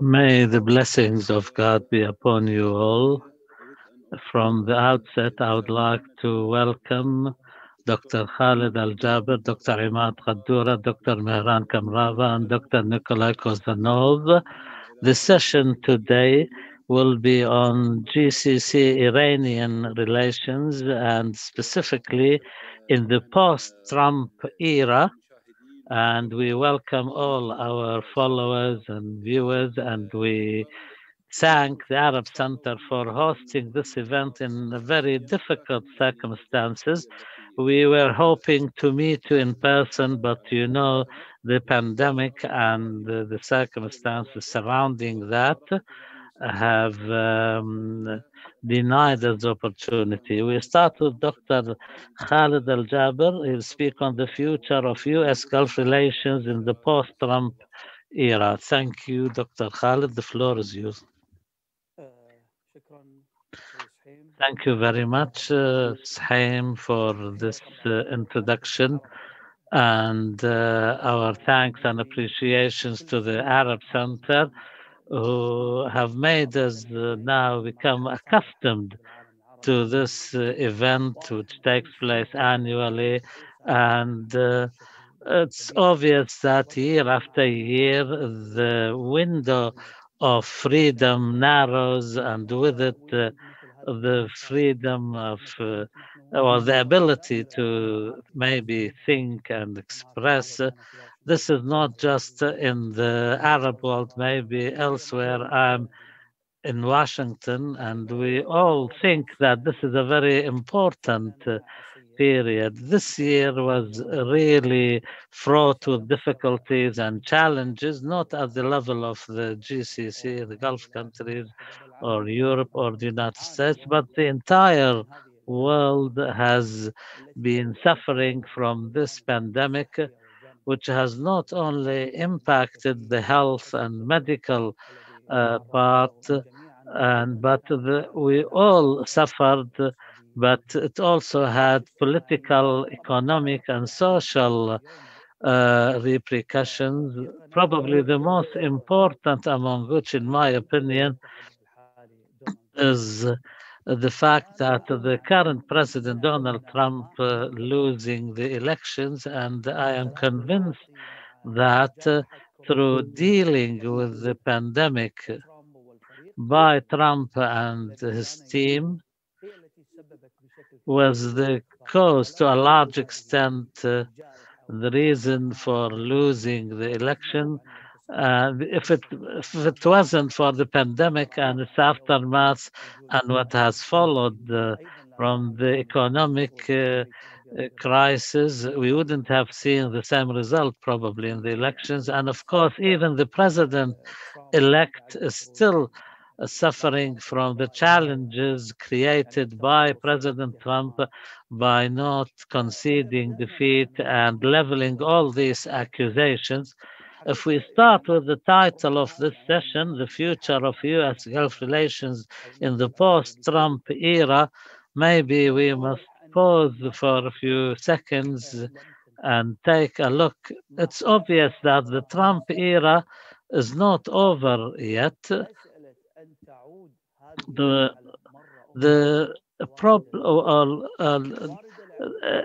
May the blessings of God be upon you all. From the outset, I would like to welcome Dr. Khalid Al Jaber, Dr. Emad Kaddorah, Dr. Mehran Kamrava, and Dr. Nikolay Kozhanov. The session today will be on GCC Iranian relations and specifically in the post Trump era and we welcome all our followers and viewers and we thank the Arab Center for hosting this event in very difficult circumstances. We were hoping to meet you in person, but you know the pandemic and the circumstances surrounding that have um, denied this opportunity. We start with Dr. Khalid Al Jaber. He'll speak on the future of U.S. Gulf relations in the post Trump era. Thank you, Dr. Khalid. The floor is yours. Thank you very much, uh, Suhaim, for this uh, introduction. And uh, our thanks and appreciations to the Arab Center who have made us uh, now become accustomed to this uh, event which takes place annually. And uh, it's obvious that year after year the window of freedom narrows and with it the freedom of uh, or the ability to maybe think and express this is not just in the Arab world, maybe elsewhere. I'm in Washington, and we all think that this is a very important uh, period. This year was really fraught with difficulties and challenges, not at the level of the GCC, the Gulf countries, or Europe or the United States, but the entire world has been suffering from this pandemic which has not only impacted the health and medical uh, part, and but the, we all suffered, but it also had political, economic, and social uh, repercussions. Probably the most important among which, in my opinion, is the fact that the current president, Donald Trump, uh, losing the elections. And I am convinced that uh, through dealing with the pandemic by Trump and his team was the cause to a large extent uh, the reason for losing the election uh, if it if it wasn't for the pandemic and its aftermath and what has followed uh, from the economic uh, uh crisis, we wouldn't have seen the same result probably in the elections. And of course, even the president-elect is still uh, suffering from the challenges created by President Trump by not conceding defeat and leveling all these accusations if we start with the title of this session, The Future of U.S. Gulf Relations in the Post-Trump Era, maybe we must pause for a few seconds and take a look. It's obvious that the Trump era is not over yet. The, the uh, uh,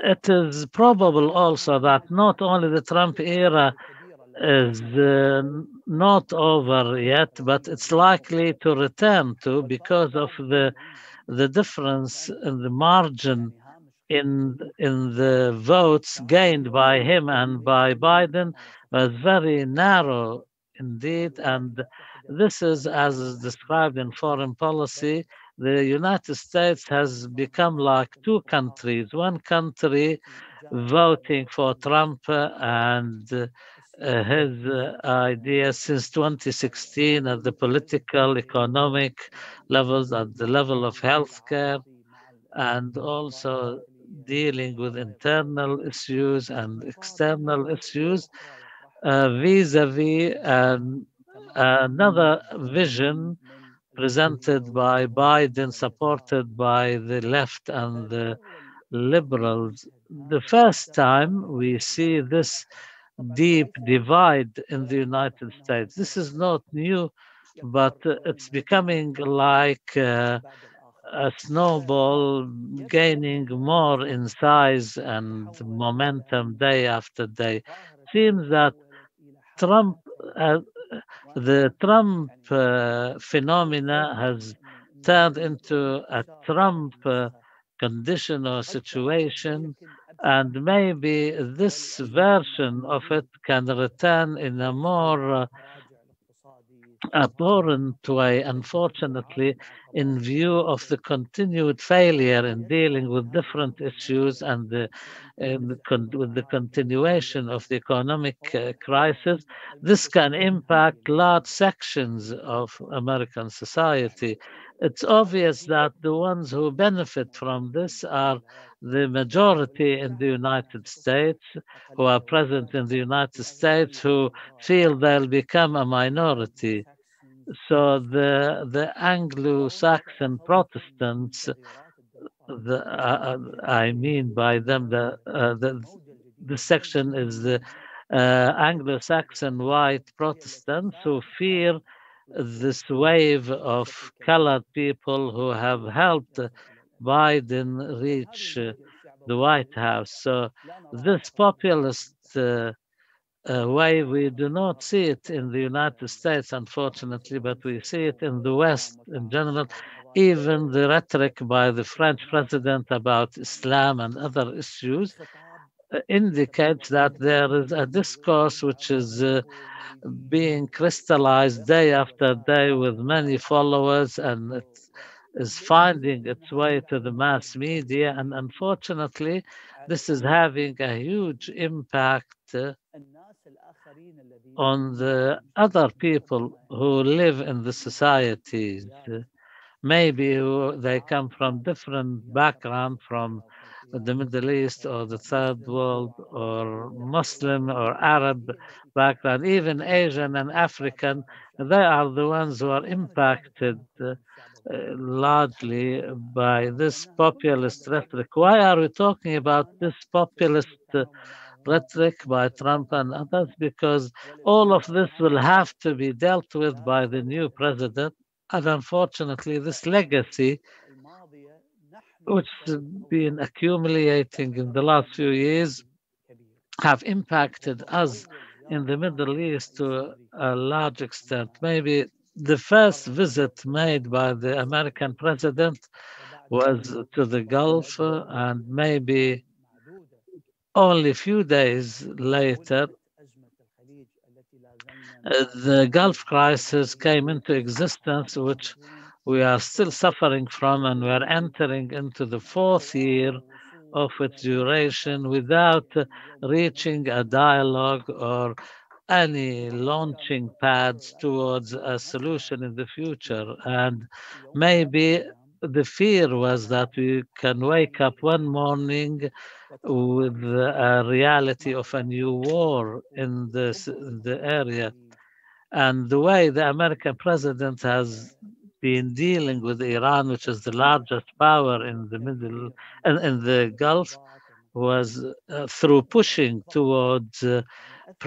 it is probable also that not only the Trump era is uh, not over yet, but it's likely to return to because of the the difference in the margin in in the votes gained by him and by Biden was very narrow indeed, and this is as described in foreign policy. The United States has become like two countries. One country voting for Trump and uh, his uh, ideas since 2016 at the political, economic levels, at the level of healthcare, and also dealing with internal issues and external issues uh, vis-a-vis -vis, another vision presented by Biden, supported by the left and the liberals. The first time we see this deep divide in the United States. This is not new, but it's becoming like uh, a snowball gaining more in size and momentum day after day. Seems that Trump, uh, the Trump uh, phenomena has turned into a Trump uh, condition or situation, and maybe this version of it can return in a more uh, abhorrent way, unfortunately, in view of the continued failure in dealing with different issues and the, the con- with the continuation of the economic uh, crisis, this can impact large sections of American society. It's obvious that the ones who benefit from this are the majority in the United States who are present in the United States who feel they'll become a minority. So the the Anglo-Saxon Protestants, the, uh, I mean by them, the uh, the the section is the uh, Anglo-Saxon white Protestants who fear this wave of colored people who have helped Biden reach uh, the White House. So this populist uh, uh, way, we do not see it in the United States, unfortunately, but we see it in the West in general. Even the rhetoric by the French president about Islam and other issues indicates that there is a discourse which is uh, being crystallized day after day with many followers and it is finding its way to the mass media. And unfortunately, this is having a huge impact uh, on the other people who live in the societies. Maybe they come from different background from the Middle East or the Third World or Muslim or Arab background, even Asian and African, they are the ones who are impacted uh, largely by this populist rhetoric. Why are we talking about this populist uh, rhetoric by Trump and others? Because all of this will have to be dealt with by the new president. And unfortunately, this legacy, which has been accumulating in the last few years, have impacted us in the Middle East to a large extent. Maybe the first visit made by the American president was to the Gulf, and maybe only a few days later, the Gulf crisis came into existence, which we are still suffering from, and we are entering into the fourth year of its duration without reaching a dialogue or any launching pads towards a solution in the future. And maybe the fear was that we can wake up one morning with a reality of a new war in this the area. And the way the American president has been dealing with Iran, which is the largest power in the middle in, in the Gulf, was uh, through pushing towards uh,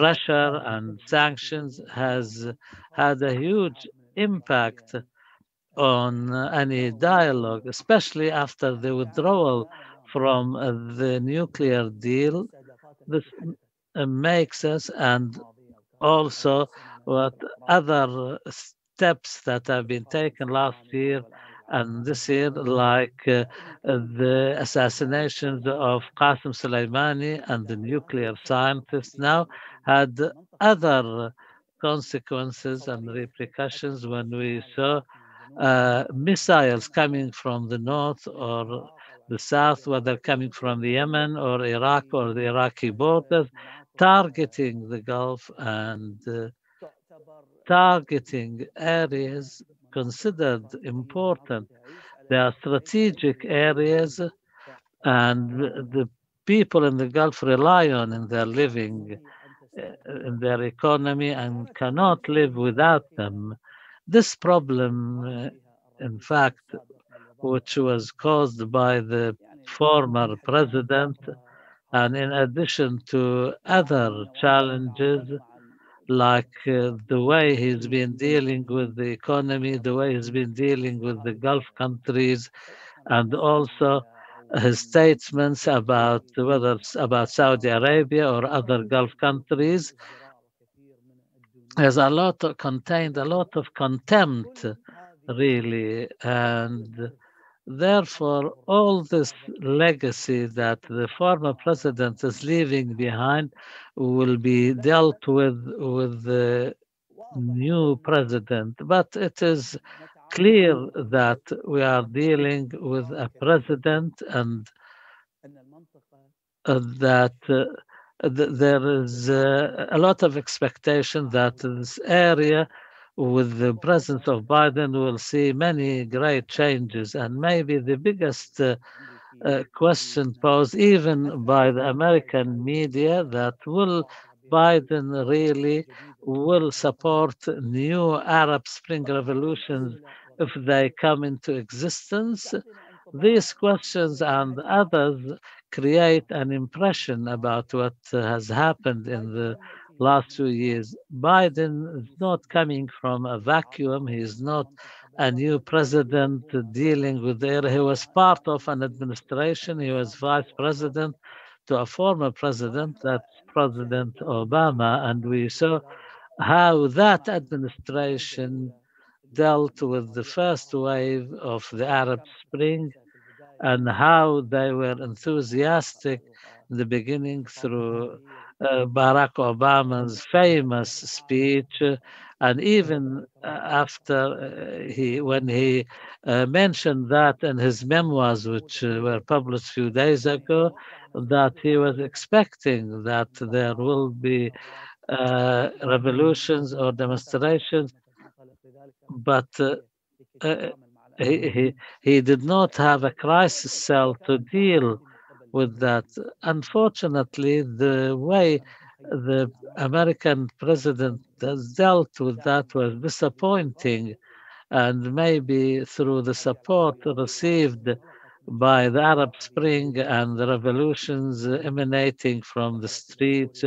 pressure and sanctions has had a huge impact on any dialogue, especially after the withdrawal from the nuclear deal. This makes us, and also what other steps that have been taken last year and this year, like uh, the assassinations of Qasem Soleimani and the nuclear scientists now had other consequences and repercussions when we saw uh, missiles coming from the north or the south, whether coming from the Yemen or Iraq or the Iraqi borders, targeting the Gulf and uh, targeting areas considered important. They are strategic areas and the people in the Gulf rely on in their living, uh, in their economy and cannot live without them. This problem, uh, in fact, which was caused by the former president, And in addition to other challenges, like uh, the way he's been dealing with the economy, the way he's been dealing with the Gulf countries, and also his statements about whether it's about Saudi Arabia or other Gulf countries has a lot of, contained a lot of contempt, really, and therefore all this legacy that the former president is leaving behind will be dealt with with the new president. But it is clear that we are dealing with a president and uh, that uh, th- there is uh, a lot of expectation that this area with the presence of Biden we'll see many great changes and maybe the biggest uh, uh, question posed even by the American media that will Biden really will support new Arab Spring revolutions if they come into existence? These questions and others create an impression about what has happened in the last two years. Biden is not coming from a vacuum. He is not a new president dealing with the He was part of an administration. He was vice president to a former president, that's President Obama, and we saw how that administration dealt with the first wave of the Arab Spring and how they were enthusiastic in the beginning through uh, Barack Obama's famous speech, uh, and even uh, after uh, he, when he uh, mentioned that in his memoirs, which were published a few days ago, that he was expecting that there will be revolutions or demonstrations, but he, he, he did not have a crisis cell to deal with that. Unfortunately, the way the American president has dealt with that was disappointing. And maybe through the support received by the Arab Spring and the revolutions emanating from the streets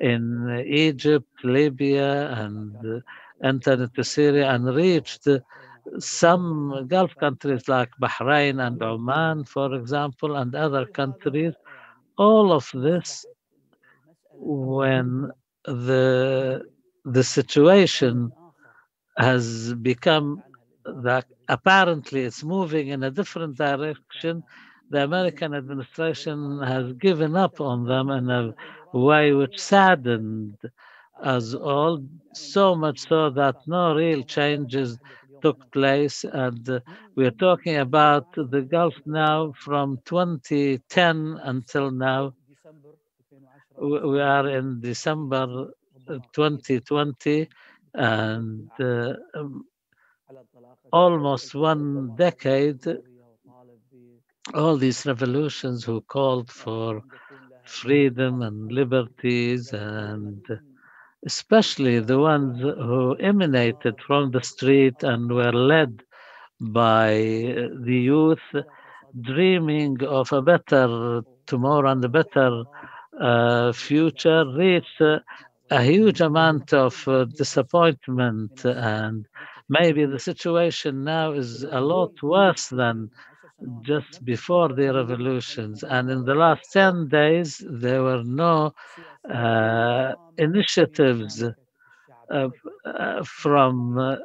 in Egypt, Libya, and entered into Syria and reached some Gulf countries like Bahrain and Oman, for example, and other countries, all of this when the the situation has become that apparently it's moving in a different direction the american administration has given up on them in a way which saddened us all so much so that no real changes took place. And uh, we're talking about the Gulf now from 2010 until now. We are in December 2020 and uh, almost one decade, all these revolutions who called for freedom and liberties and especially the ones who emanated from the street and were led by the youth dreaming of a better tomorrow and a better uh, future reached uh, a huge amount of uh, disappointment and maybe the situation now is a lot worse than just before the revolutions. And in the last 10 days there were no uh, initiatives uh, from uh,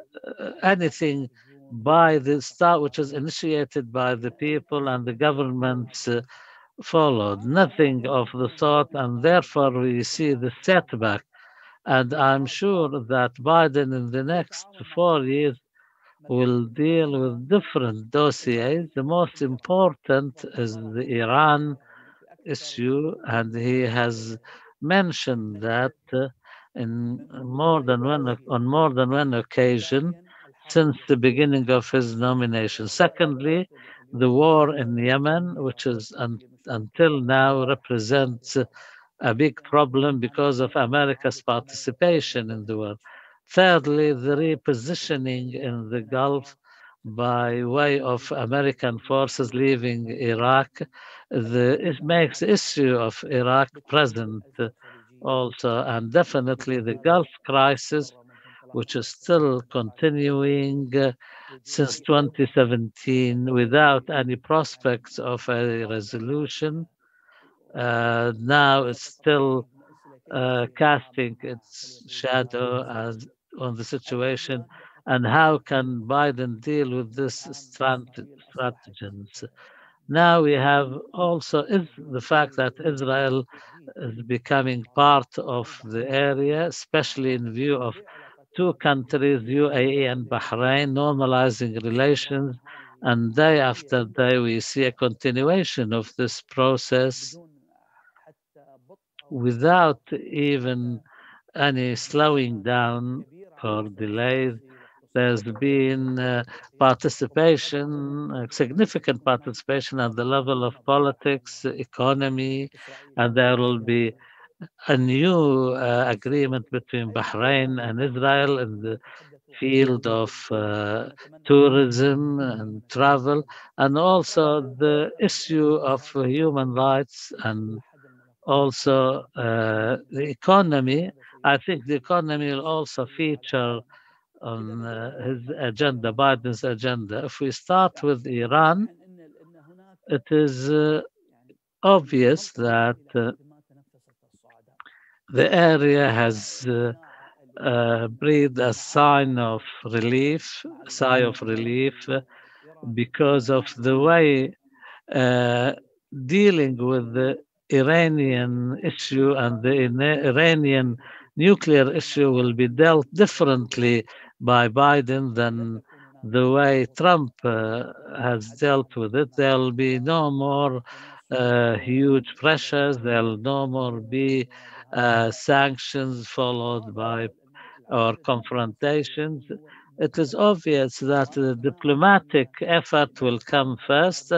anything by the start, which was initiated by the people and the governments uh, followed. Nothing of the sort, and therefore we see the setback. And I'm sure that Biden in the next four years will deal with different dossiers. The most important is the Iran issue, and he has mentioned that uh, in more than one on more than one occasion since the beginning of his nomination. Secondly, the war in Yemen, which is un, until now represents a big problem because of America's participation in the war. Thirdly, the repositioning in the Gulf by way of American forces leaving Iraq. The, it makes issue of Iraq present also, and definitely the Gulf crisis, which is still continuing uh, since 2017 without any prospects of a resolution. Uh, now it's still uh, casting its shadow as on the situation and how can Biden deal with this stratagems? Now we have also the fact that Israel is becoming part of the area, especially in view of two countries, UAE and Bahrain, normalizing relations. And day after day, we see a continuation of this process without even any slowing down or delays. There's been uh, participation, uh, significant participation at the level of politics, economy, and there will be a new uh, agreement between Bahrain and Israel in the field of uh, tourism and travel, and also the issue of human rights and also uh, the economy. I think the economy will also feature on uh, his agenda, Biden's agenda. If we start with Iran, it is uh, obvious that uh, the area has uh, uh, breathed a sign of relief, a sigh of relief, because of the way dealing with the Iranian issue and the Iranian nuclear issue will be dealt differently by Biden than the way Trump uh, has dealt with it. There will be no more uh, huge pressures. There will no more be uh, sanctions followed by or confrontations. It is obvious that the diplomatic effort will come first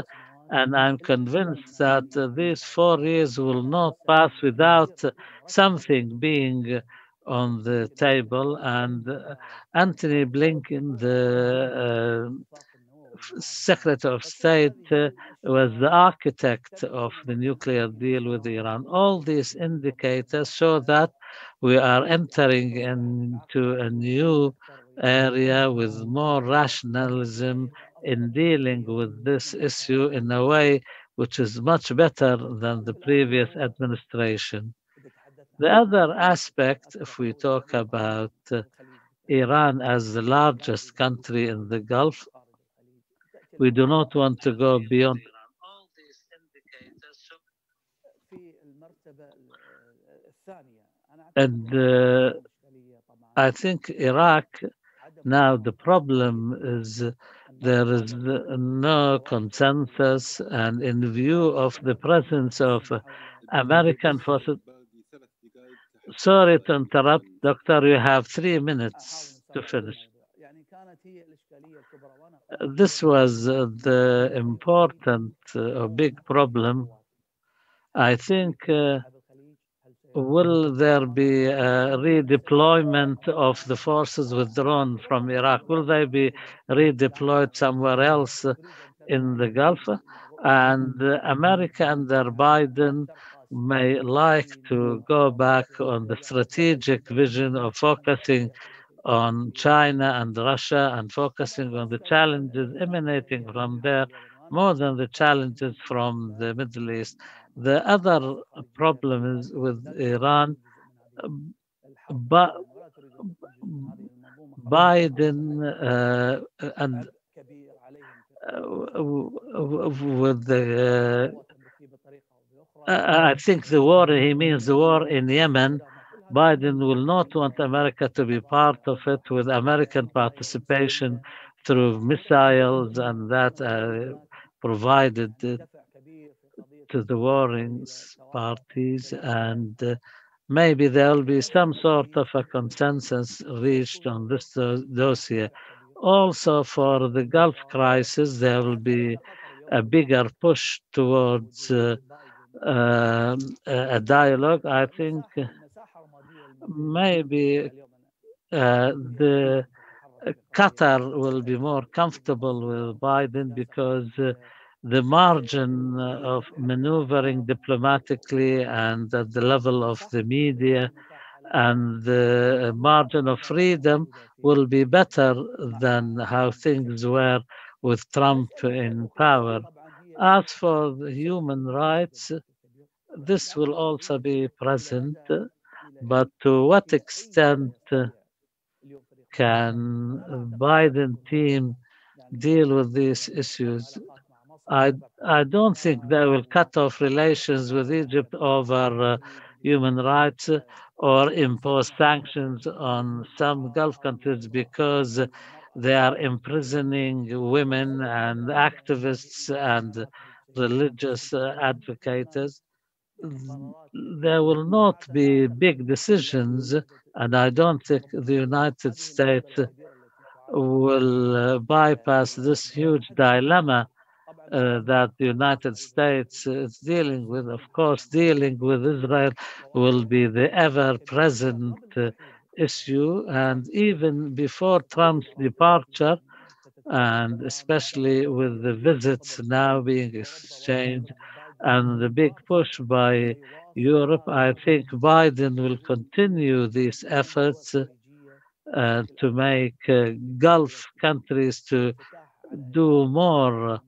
and I'm convinced that these four years will not pass without something being on the table. And uh, Antony Blinken, the uh, Secretary of State, uh, was the architect of the nuclear deal with Iran. All these indicators show that we are entering into a new area with more rationalism in dealing with this issue in a way which is much better than the previous administration. The other aspect, if we talk about Iran as the largest country in the Gulf, we do not want to go beyond. And uh, I think Iraq now the problem is there is no consensus, and in view of the presence of American forces. Sorry to interrupt, Doctor, you have three minutes to finish. This was the important uh, big problem. I think uh, will there be a redeployment of the forces withdrawn from Iraq? Will they be redeployed somewhere else in the Gulf? And America under Biden may like to go back on the strategic vision of focusing on China and Russia and focusing on the challenges emanating from there more than the challenges from the Middle East. The other problem is with Iran, but Biden uh, and uh, with the uh, I think the war he means the war in Yemen. Biden will not want America to be part of it with American participation through missiles and that uh, provided to the warring parties, and uh, maybe there will be some sort of a consensus reached on this dossier. Also, for the Gulf crisis, there will be a bigger push towards uh, uh, a dialogue. I think maybe uh, the Qatar will be more comfortable with Biden because uh, the margin of maneuvering diplomatically and at the level of the media and the margin of freedom will be better than how things were with Trump in power. As for the human rights, this will also be present, but to what extent can Biden team deal with these issues? I, I don't think they will cut off relations with Egypt over uh, human rights or impose sanctions on some Gulf countries because they are imprisoning women and activists and religious uh, advocates. There will not be big decisions, and I don't think the United States will uh, bypass this huge dilemma uh, that the United States is dealing with. Of course, dealing with Israel will be the ever present uh, issue. And even before Trump's departure, and especially with the visits now being exchanged and the big push by Europe, I think Biden will continue these efforts uh, to make uh, Gulf countries to do more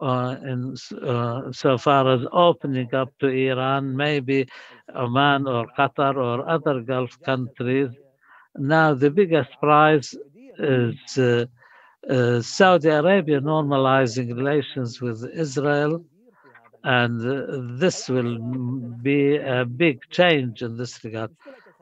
uh, in uh, so far as opening up to Iran, maybe Oman or Qatar or other Gulf countries. Now, the biggest prize is uh, uh Saudi Arabia normalizing relations with Israel, and uh, this will be a big change in this regard.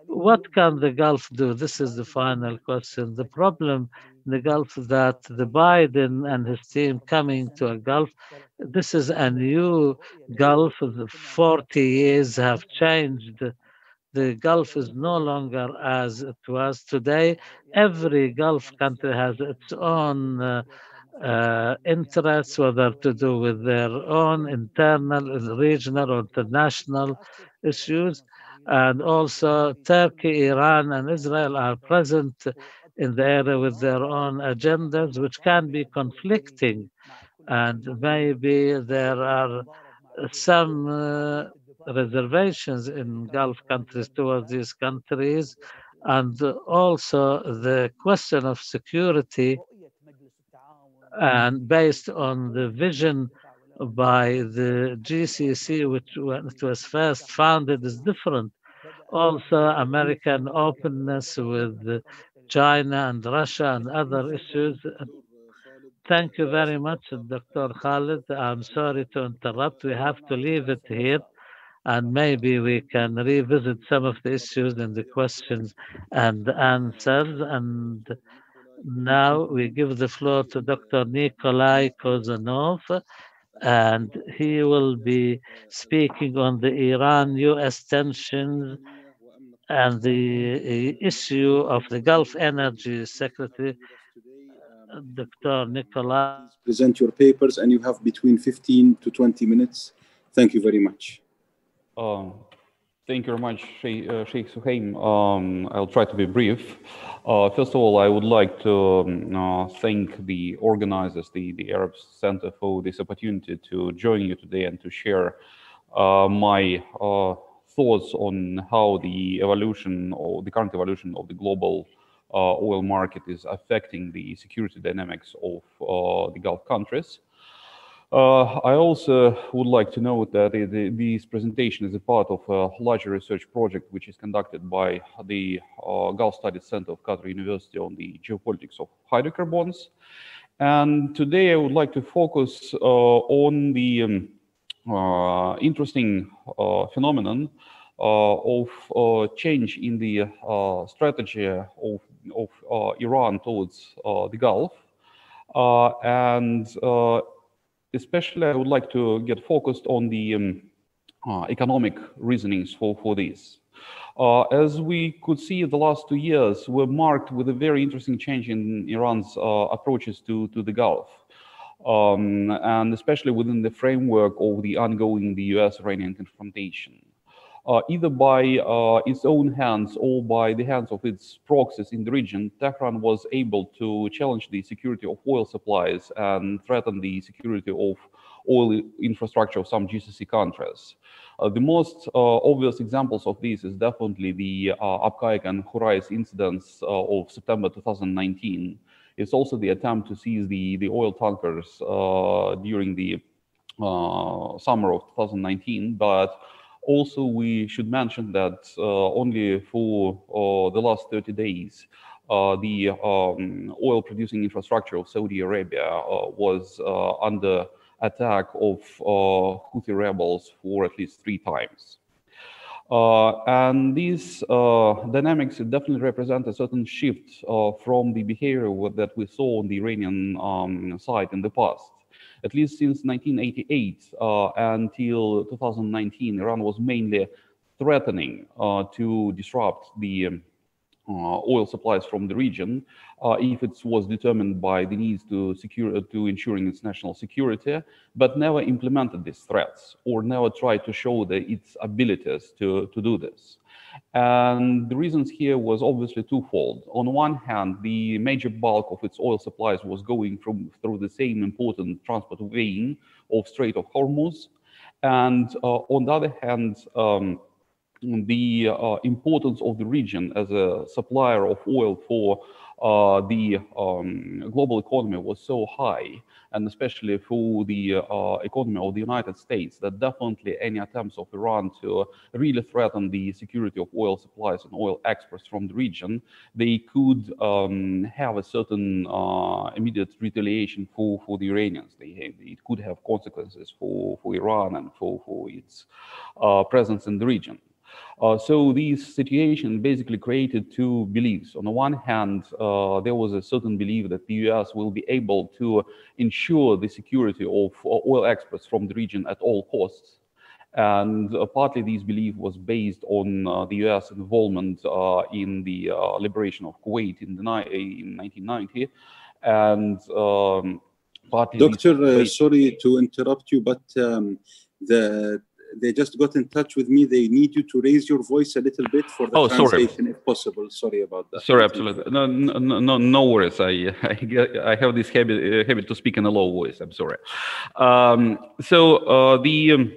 What can the Gulf do? This is the final question. The problem in the Gulf that the Biden and his team coming to a Gulf, this is a new Gulf. The 40 years have changed. The Gulf is no longer as it was today. Every Gulf country has its own uh, uh, interests, whether to do with their own internal, regional, or international issues. And also, Turkey, Iran, and Israel are present in the area with their own agendas, which can be conflicting. And maybe there are some uh, reservations in Gulf countries towards these countries. And also the question of security and based on the vision by the GCC, which when it was first founded, is different. Also, American openness with China and Russia and other issues. Thank you very much, Dr. Khalid. I'm sorry to interrupt. We have to leave it here and maybe we can revisit some of the issues and the questions and answers. And now we give the floor to Dr. Nikolay Kozhanov, and he will be speaking on the Iran-US tensions and the issue of the Gulf Energy Security, Dr. Nicola. Present your papers and you have between 15 to 20 minutes. Thank you very much. Uh, thank you very much, Sheikh, uh, Sheikh Suhaim. Um, I'll try to be brief. Uh, first of all, I would like to um, uh, thank the organizers, the, the Arab Center, for this opportunity to join you today and to share uh, my uh, thoughts on how the evolution or the current evolution of the global uh, oil market is affecting the security dynamics of uh, the Gulf countries. Uh, I also would like to note that it, this presentation is a part of a larger research project which is conducted by the uh, Gulf Studies Center of Qatar University on the geopolitics of hydrocarbons. And today I would like to focus uh, on the um, uh, interesting uh, phenomenon uh, of change in the strategy of, of Iran towards the Gulf. and especially I would like to get focused on the um, uh, economic reasonings for, for this. Uh, as we could see, the last two years were marked with a very interesting change in Iran's uh, approaches to, to the Gulf um, and especially within the framework of the ongoing the US-Iranian confrontation. Uh, either by uh, its own hands or by the hands of its proxies in the region, Tehran was able to challenge the security of oil supplies and threaten the security of oil infrastructure of some GCC countries. Uh, the most uh, obvious examples of this is definitely the uh, Abqaiq and Khurais incidents uh, of September 2019. It's also the attempt to seize the, the oil tankers during the summer of 2019, but also, we should mention that uh, only for uh, the last 30 days, uh, the um, oil producing infrastructure of Saudi Arabia was under attack of Houthi rebels for at least three times. Uh, and these uh, dynamics definitely represent a certain shift uh, from the behavior that we saw on the Iranian um, side in the past at least since 1988 uh, until 2019, Iran was mainly threatening uh, to disrupt the um, uh, oil supplies from the region uh, if it was determined by the needs to secure to ensuring its national security, but never implemented these threats or never tried to show the, its abilities to, to do this. And the reasons here was obviously twofold. On one hand, the major bulk of its oil supplies was going from, through the same important transport vein of Strait of Hormuz. And uh, on the other hand, um, the uh, importance of the region as a supplier of oil for uh, the um, global economy was so high, and especially for the uh, economy of the United States, that definitely any attempts of Iran to really threaten the security of oil supplies and oil exports from the region, they could um, have a certain uh, immediate retaliation for, for the Iranians. They, it could have consequences for, for Iran and for, for its uh, presence in the region. Uh, so these situations basically created two beliefs. On the one hand, uh, there was a certain belief that the US will be able to ensure the security of oil exports from the region at all costs. And uh, partly this belief was based on uh, the US involvement uh, in the uh, liberation of Kuwait in, the in 1990. And um, partly... Doctor, sorry to interrupt you, but um, the they just got in touch with me. They need you to raise your voice a little bit for the oh, translation, sorry. if possible. Sorry about that. Sorry, absolutely. No, no, no, no worries. I, I, I have this habit, uh, habit to speak in a low voice. I'm sorry. Um, so uh, the um,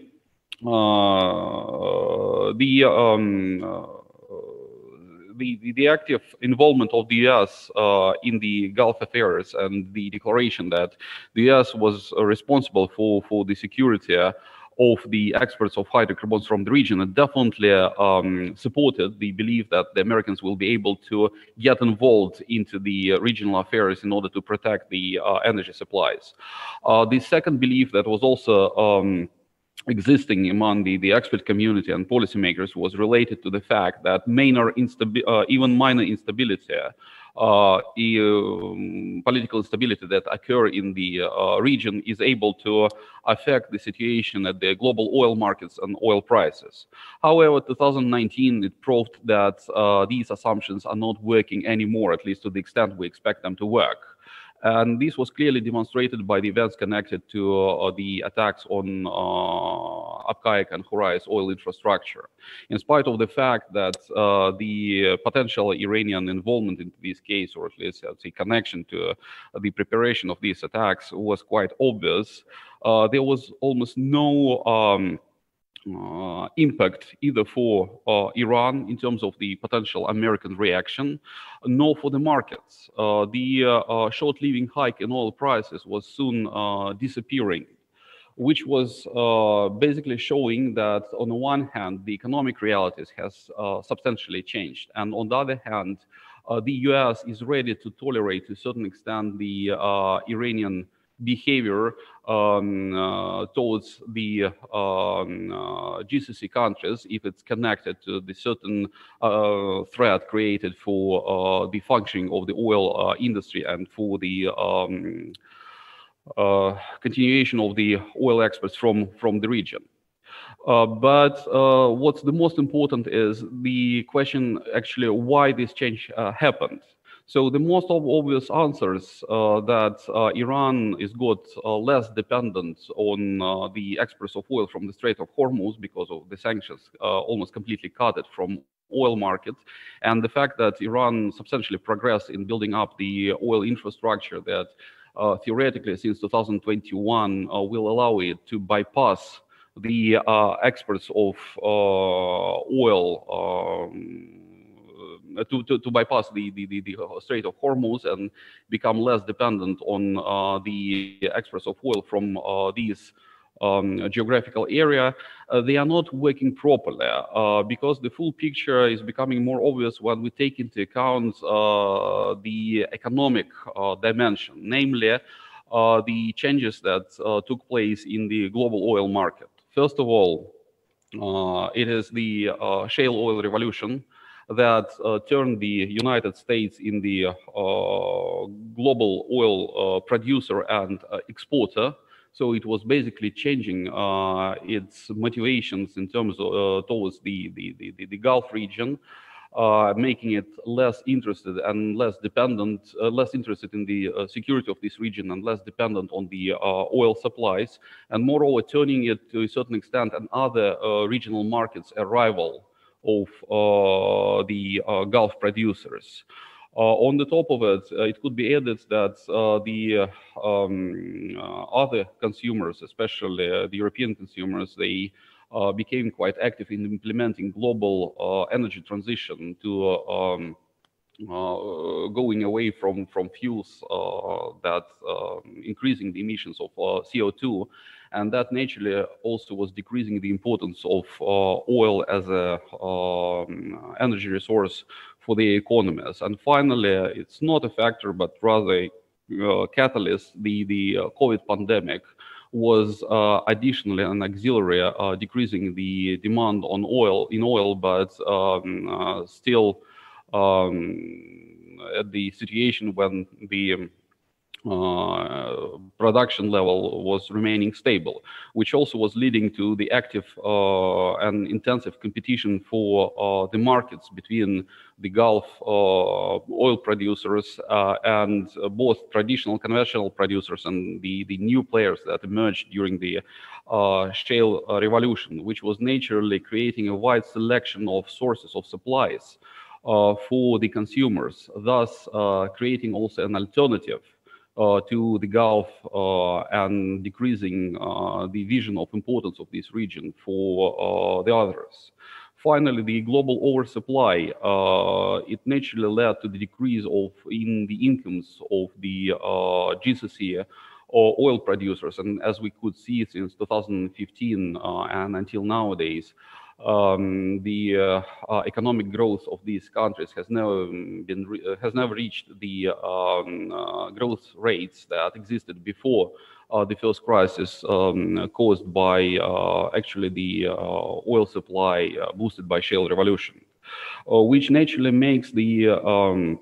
uh, the um, uh, the, the, active involvement of the US uh, in the Gulf affairs and the declaration that the US was responsible for, for the security of the experts of hydrocarbons from the region and definitely um, supported the belief that the Americans will be able to get involved into the regional affairs in order to protect the uh, energy supplies. Uh, the second belief that was also um, existing among the, the expert community and policymakers was related to the fact that minor instabi- uh, even minor instability uh, political instability that occur in the uh, region is able to affect the situation at the global oil markets and oil prices. However, 2019 it proved that uh, these assumptions are not working anymore, at least to the extent we expect them to work. And this was clearly demonstrated by the events connected to uh, the attacks on uh, and Khurais oil infrastructure. In spite of the fact that uh, the potential Iranian involvement in this case, or at least the connection to uh, the preparation of these attacks was quite obvious, uh, there was almost no um, uh, impact either for uh, Iran in terms of the potential American reaction, nor for the markets. Uh, the short-living hike in oil prices was soon disappearing which was uh, basically showing that on the one hand the economic realities has uh, substantially changed and on the other hand uh, the us is ready to tolerate to a certain extent the iranian behavior um, uh, towards the um, uh, GCC countries if it's connected to the certain uh, threat created for uh, the functioning of the oil uh, industry and for the um, uh, continuation of the oil exports from, from the region. but what's the most important is the question actually why this change happened. So the most obvious answers uh, that uh, Iran is got uh, less dependent on uh, the exports of oil from the Strait of Hormuz because of the sanctions uh, almost completely cut it from oil market. And the fact that Iran substantially progressed in building up the oil infrastructure that uh, theoretically since 2021 will allow it to bypass the exports of oil um, to, to, to, bypass the, the, the, the, Strait of Hormuz and become less dependent on uh, the exports of oil from uh, these um, geographical area, uh, they are not working properly uh, because the full picture is becoming more obvious when we take into account uh, the economic dimension, namely the changes that took place in the global oil market. First of all, it is the shale oil revolution that uh, turned the United States in the uh, global oil uh, producer and exporter. So it was basically changing its motivations in terms of towards the, the, the, the Gulf region. Uh, making it less interested and less dependent, uh, less interested in the uh, security of this region and less dependent on the oil supplies, and moreover, turning it to a certain extent and other regional markets arrival of uh, the uh, Gulf producers. Uh, on the top of it, it could be added that the um, other consumers, especially the European consumers, they became quite active in implementing global energy transition to um, uh, going away from from fuels uh, that uh, increasing the emissions of CO2 and that naturally also was decreasing the importance of uh, oil as a um, energy resource for the economies. And finally, it's not a factor, but rather a uh, catalyst, the, the uh, COVID pandemic was uh, additionally an auxiliary uh, decreasing the demand on oil in oil, but um, uh, still um, at the situation when the um, uh, production level was remaining stable, which also was leading to the active uh, and intensive competition for uh, the markets between the Gulf oil producers and both traditional conventional producers and the, the new players that emerged during the shale revolution, which was naturally creating a wide selection of sources of supplies uh, for the consumers, thus uh, creating also an alternative uh, to the Gulf uh, and decreasing uh, the vision of importance of this region for the others. Finally, the global oversupply, it naturally led to the decrease of in the incomes of the GCC or oil producers. And as we could see since 2015 uh, and until nowadays, um, the uh, uh, economic growth of these countries has never been uh, has never reached the um, growth rates that existed before the first crisis um, caused by actually the oil supply boosted by shale revolution, which naturally makes the um,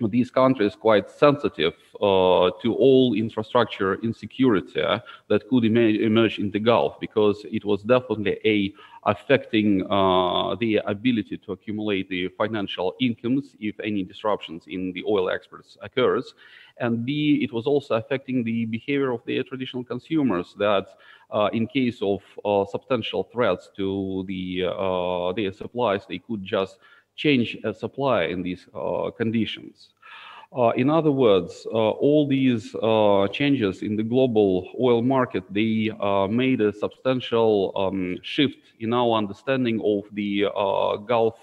these countries quite sensitive uh, to all infrastructure insecurity that could emerge in the Gulf because it was definitely a affecting uh, the ability to accumulate the financial incomes if any disruptions in the oil exports occurs. And b it was also affecting the behavior of the traditional consumers that uh, in case of uh, substantial threats to the uh, their supplies they could just change a supply in these uh, conditions. Uh, in other words, uh, all these uh, changes in the global oil market, they uh, made a substantial um, shift in our understanding of the uh, Gulf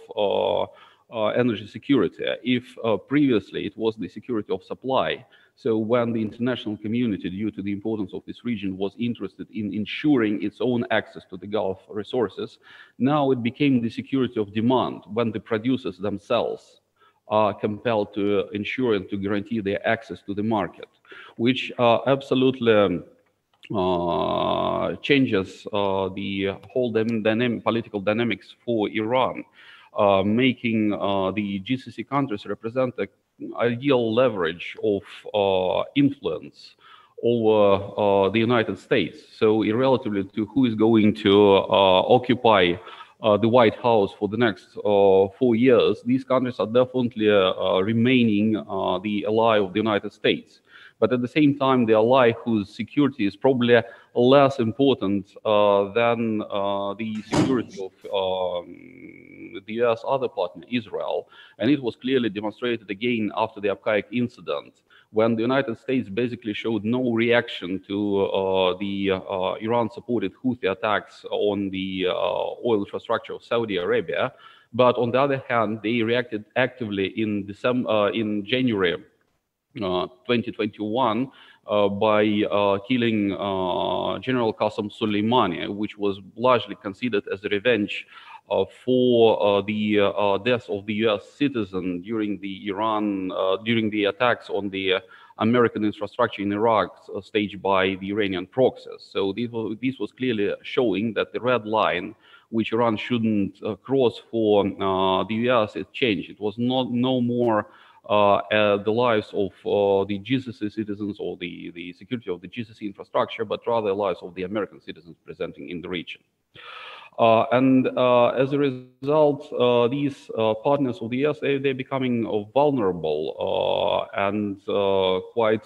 energy security. If previously it was the security of supply, so when the international community, due to the importance of this region, was interested in ensuring its own access to the Gulf resources, now it became the security of demand when the producers themselves are compelled to ensure and to guarantee their access to the market, which uh, absolutely um, uh, changes uh, the whole dynamic, political dynamics for Iran, uh, making uh, the GCC countries represent a ideal leverage of uh, influence over uh, the United States. So, relatively to who is going to uh, occupy uh, the White House for the next uh, four years, these countries are definitely remaining the ally of the United States. But at the same time, the ally whose security is probably less important than the security of um, the US other partner, Israel. And it was clearly demonstrated again after the Abqaiq incident when the United States basically showed no reaction to uh, the uh, Iran-supported Houthi attacks on the uh, oil infrastructure of Saudi Arabia. But on the other hand, they reacted actively in December, in January 2021 uh, by uh, killing uh, General Qasem Soleimani, which was largely considered as a revenge uh, for uh, the uh, death of the U.S. citizen during the Iran during the attacks on the American infrastructure in Iraq staged by the Iranian proxies. So this was, this was clearly showing that the red line which Iran shouldn't uh, cross for uh, the US, it changed. It was not no more uh, the lives of the GCC citizens or the, the security of the GCC infrastructure, but rather the lives of the American citizens presenting in the region. Uh, and uh, as a result, uh, these partners of the US, they, they're becoming vulnerable and quite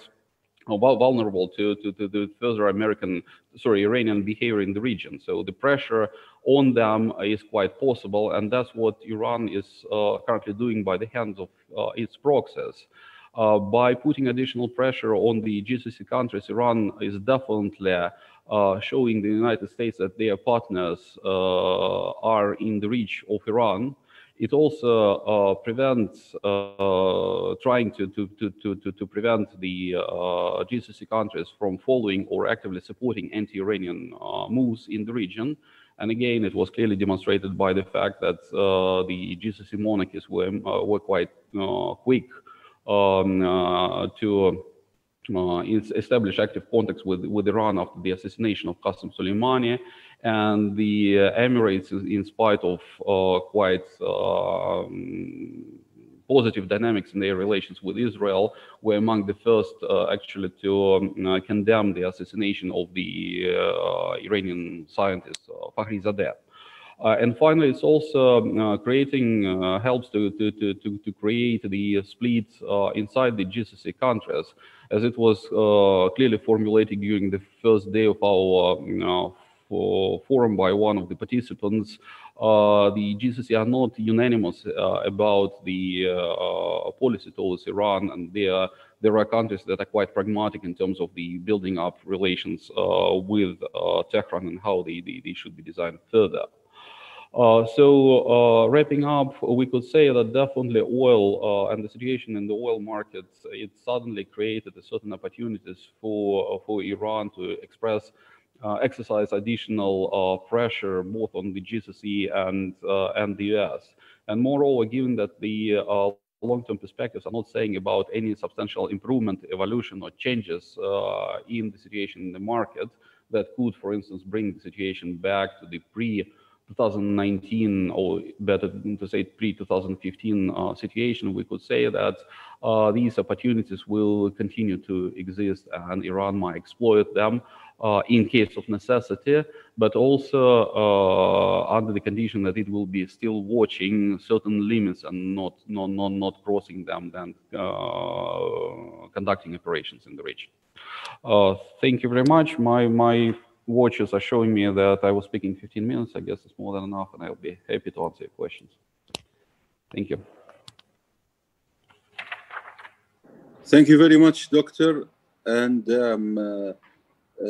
vulnerable to, to, to the further American, sorry, Iranian behavior in the region. So the pressure on them is quite possible, and that's what Iran is uh, currently doing by the hands of uh, its proxies. Uh, by putting additional pressure on the GCC countries, Iran is definitely showing the United States that their partners uh, are in the reach of Iran. It also uh, prevents uh, trying to, to, to, to, to prevent the uh, GCC countries from following or actively supporting anti-Iranian moves in the region. And again, it was clearly demonstrated by the fact that the GCC monarchies were, were quite quick um, to uh, establish active contacts with, with Iran after the assassination of Qasem Soleimani. And the uh, Emirates, in spite of uh, quite um, positive dynamics in their relations with Israel, were among the first uh, actually to um, uh, condemn the assassination of the uh, Iranian scientist Fakhrizadeh. Uh, and finally, it's also uh, creating uh, helps to, to, to, to, create the split inside the GCC countries, as it was clearly formulated during the first day of our know, forum by one of the participants. Uh, the GCC are not unanimous uh, about the uh, policy towards Iran, and there there are countries that are quite pragmatic in terms of the building up relations with Tehran and how they, they, they should be designed further. Uh, so uh, wrapping up, we could say that definitely oil uh, and the situation in the oil markets, it suddenly created a certain opportunities for, for Iran to express uh, exercise additional uh, pressure both on the GCC and uh, and the US. And moreover, given that the long-term perspectives are not saying about any substantial improvement, evolution, or changes in the situation in the market that could, for instance, bring the situation back to the pre 2019 or better to say pre-2015 uh, situation, we could say that uh, these opportunities will continue to exist and Iran might exploit them uh, in case of necessity, but also uh, under the condition that it will be still watching certain limits and not not not, not crossing them and uh, conducting operations in the region. Uh, thank you very much. My my watches are showing me that I was speaking 15 minutes. I guess it's more than enough, and I'll be happy to answer your questions. Thank you. Thank you very much, Doctor. And um, uh, uh,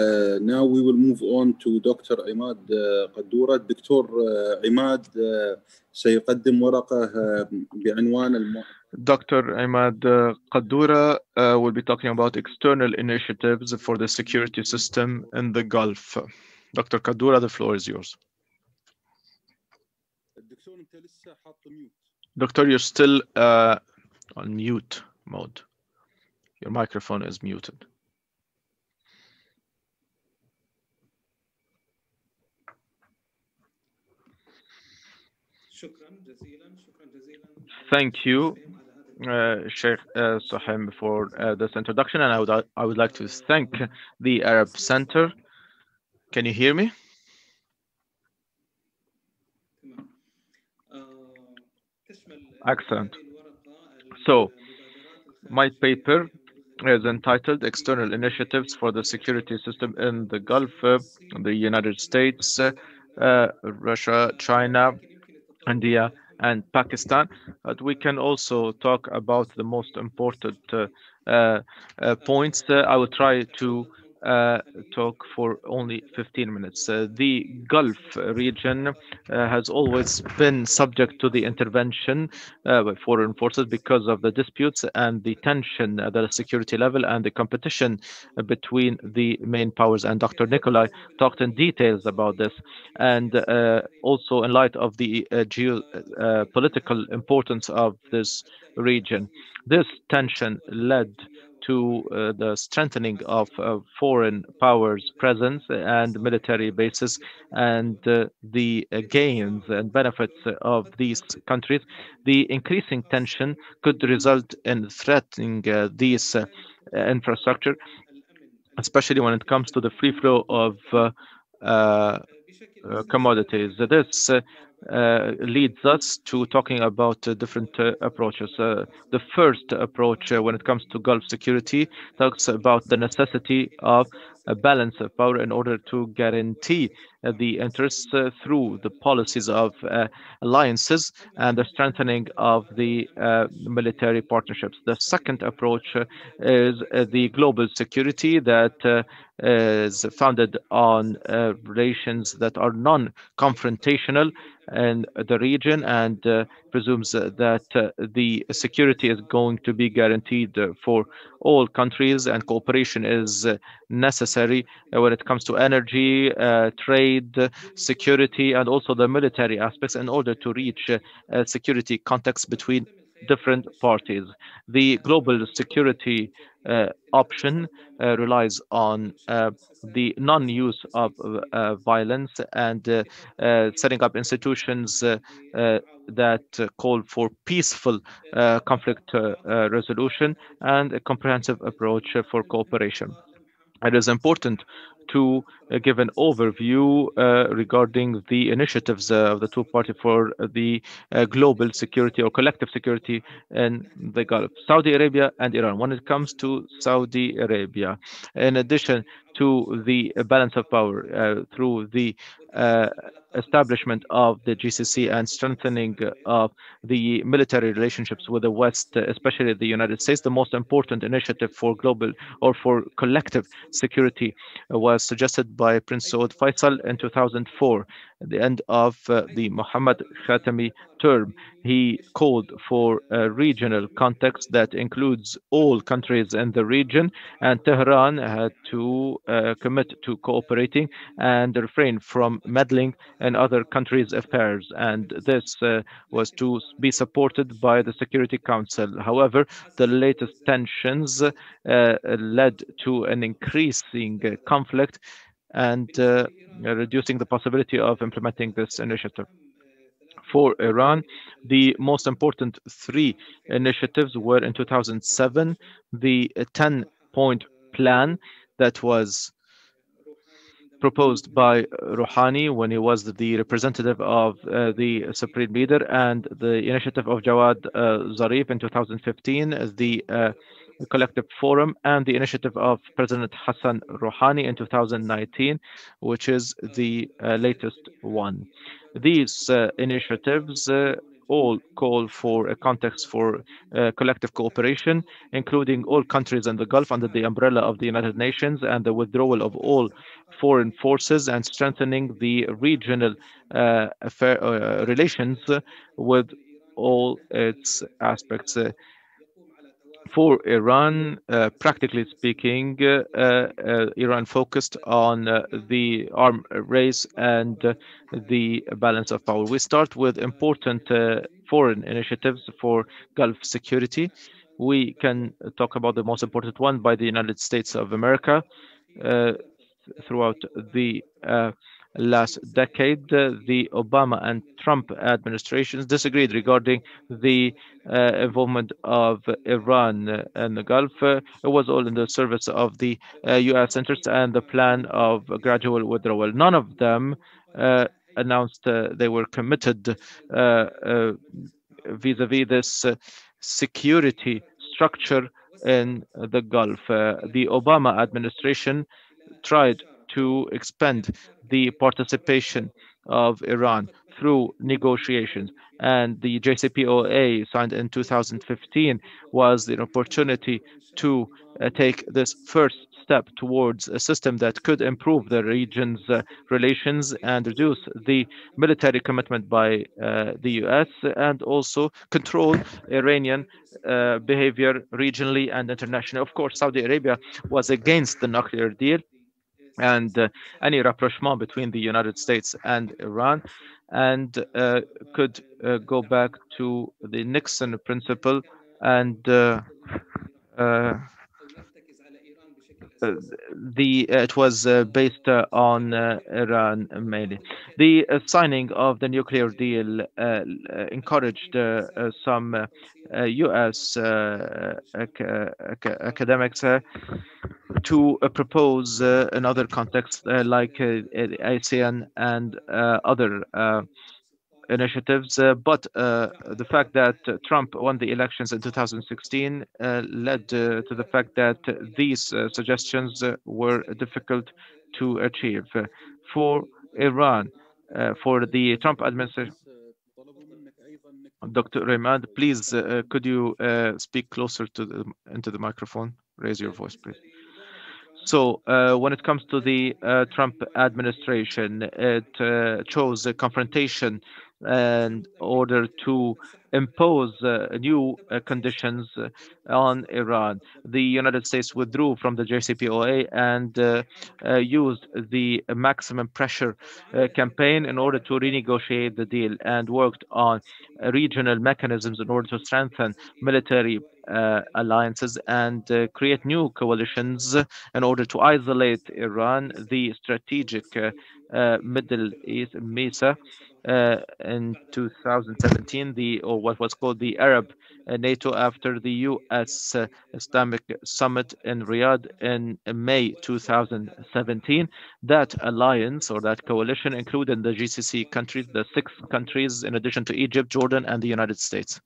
uh now we will move on to Dr. عماد قدورة. Dr. Emad uh, uh, سيقدم ورقة بعنوان المؤ... Dr. Ahmad Kaddorah uh, will be talking about external initiatives for the security system in the Gulf. Dr. Kaddorah, the floor is yours. Doctor, you're still uh, on mute mode. Your microphone is muted. Thank you, uh, Sheikh uh, for uh, this introduction, and I would I would like to thank the Arab Center. Can you hear me? Excellent. So, my paper is entitled External Initiatives for the Security System in the Gulf, uh, the United States, uh, Russia, China, India, and Pakistan. But we can also talk about the most important uh, uh, uh, points. I will try to talk for only 15 minutes. Uh, the Gulf region uh, has always been subject to the intervention uh, by foreign forces because of the disputes and the tension at the security level and the competition between the main powers. And Dr. Nikolay talked in details about this. And uh, also in light of the uh, geopolitical importance of this region. This tension led to uh, the strengthening of uh, foreign powers' presence and military bases and uh, the gains and benefits of these countries, the increasing tension could result in threatening these infrastructure, especially when it comes to the free flow of uh, commodities. This uh, uh, leads us to talking about different approaches. The first approach when it comes to Gulf security talks about the necessity of a balance of power in order to guarantee Uh, the interests uh, through the policies of uh, alliances and the strengthening of the military partnerships. The second approach is the global security that is founded on relations that are non-confrontational in the region and uh, presumes that uh, the security is going to be guaranteed for all countries and cooperation is necessary when it comes to energy, uh, trade, security, and also the military aspects in order to reach a security context between different parties. The global security uh, option uh, relies on uh, the non-use of uh, violence and uh, setting up institutions that call for peaceful conflict resolution and a comprehensive approach for cooperation. It is important to uh, give an overview uh, regarding the initiatives uh, of the two parties for the global security or collective security in the Gulf, Saudi Arabia and Iran. When it comes to Saudi Arabia, in addition to the balance of power uh, through the uh, establishment of the GCC and strengthening of the military relationships with the West, especially the United States, the most important initiative for global or for collective security was suggested by Prince Saud Faisal in 2004 at the end of uh, the Mohammed Khatami term, he called for a regional context that includes all countries in the region, and Tehran had to uh, commit to cooperating and refrain from meddling in other countries' affairs. And this uh, was to be supported by the Security Council. However, the latest tensions uh, led to an increasing conflict and uh, reducing the possibility of implementing this initiative. For Iran, the most important three initiatives were in 2007, the 10-point plan that was proposed by Rouhani when he was the representative of uh, the supreme leader and the initiative of Jawad uh, Zarif in 2015, the uh, Collective Forum and the initiative of President Hassan Rouhani in 2019, which is the uh, latest one. These uh, initiatives uh, all call for a context for uh, collective cooperation, including all countries in the Gulf under the umbrella of the United Nations and the withdrawal of all foreign forces and strengthening the regional uh, affair, uh, relations with all its aspects for Iran, uh, practically speaking, uh, uh, Iran focused on uh, the arm race and uh, the balance of power. We start with important foreign initiatives for Gulf security. We can talk about the most important one by the United States of America throughout the last decade, uh, the Obama and Trump administrations disagreed regarding the uh, involvement of Iran in the Gulf. Uh, it was all in the service of the U.S. interests and the plan of gradual withdrawal. None of them announced they were committed vis-a-vis this uh, security structure in the Gulf. Uh, the Obama administration tried to expand the participation of Iran through negotiations. And the JCPOA signed in 2015 was the opportunity to uh, take this first step towards a system that could improve the region's uh, relations and reduce the military commitment by uh, the US and also control Iranian uh, behavior regionally and internationally. Of course, Saudi Arabia was against the nuclear deal and uh, any rapprochement between the United States and Iran. And uh, could uh, go back to the Nixon principle and uh, uh, the uh, it was uh, based uh, on Iran mainly. The signing of the nuclear deal encouraged some U.S. Ac academics to uh, propose uh, another context uh, like ASEAN and other initiatives. but the fact that Trump won the elections in 2016 led to the fact that these suggestions were difficult to achieve. for Iran, for the Trump administration, Dr. Raymond, please, uh, could you uh, speak closer to the into the microphone? Raise your voice, please. So uh, when it comes to the uh, Trump administration, it uh, chose a confrontation in order to impose uh, new uh, conditions uh, on Iran. The United States withdrew from the JCPOA and used the maximum pressure campaign in order to renegotiate the deal and worked on regional mechanisms in order to strengthen military uh, alliances and uh, create new coalitions in order to isolate Iran, the strategic uh, Middle East, MESA, uh, in 2017, the or what was called the Arab uh, NATO after the U.S. Uh, Islamic Summit in Riyadh in May 2017. That alliance or that coalition included the GCC countries, the six countries, in addition to Egypt, Jordan, and the United States.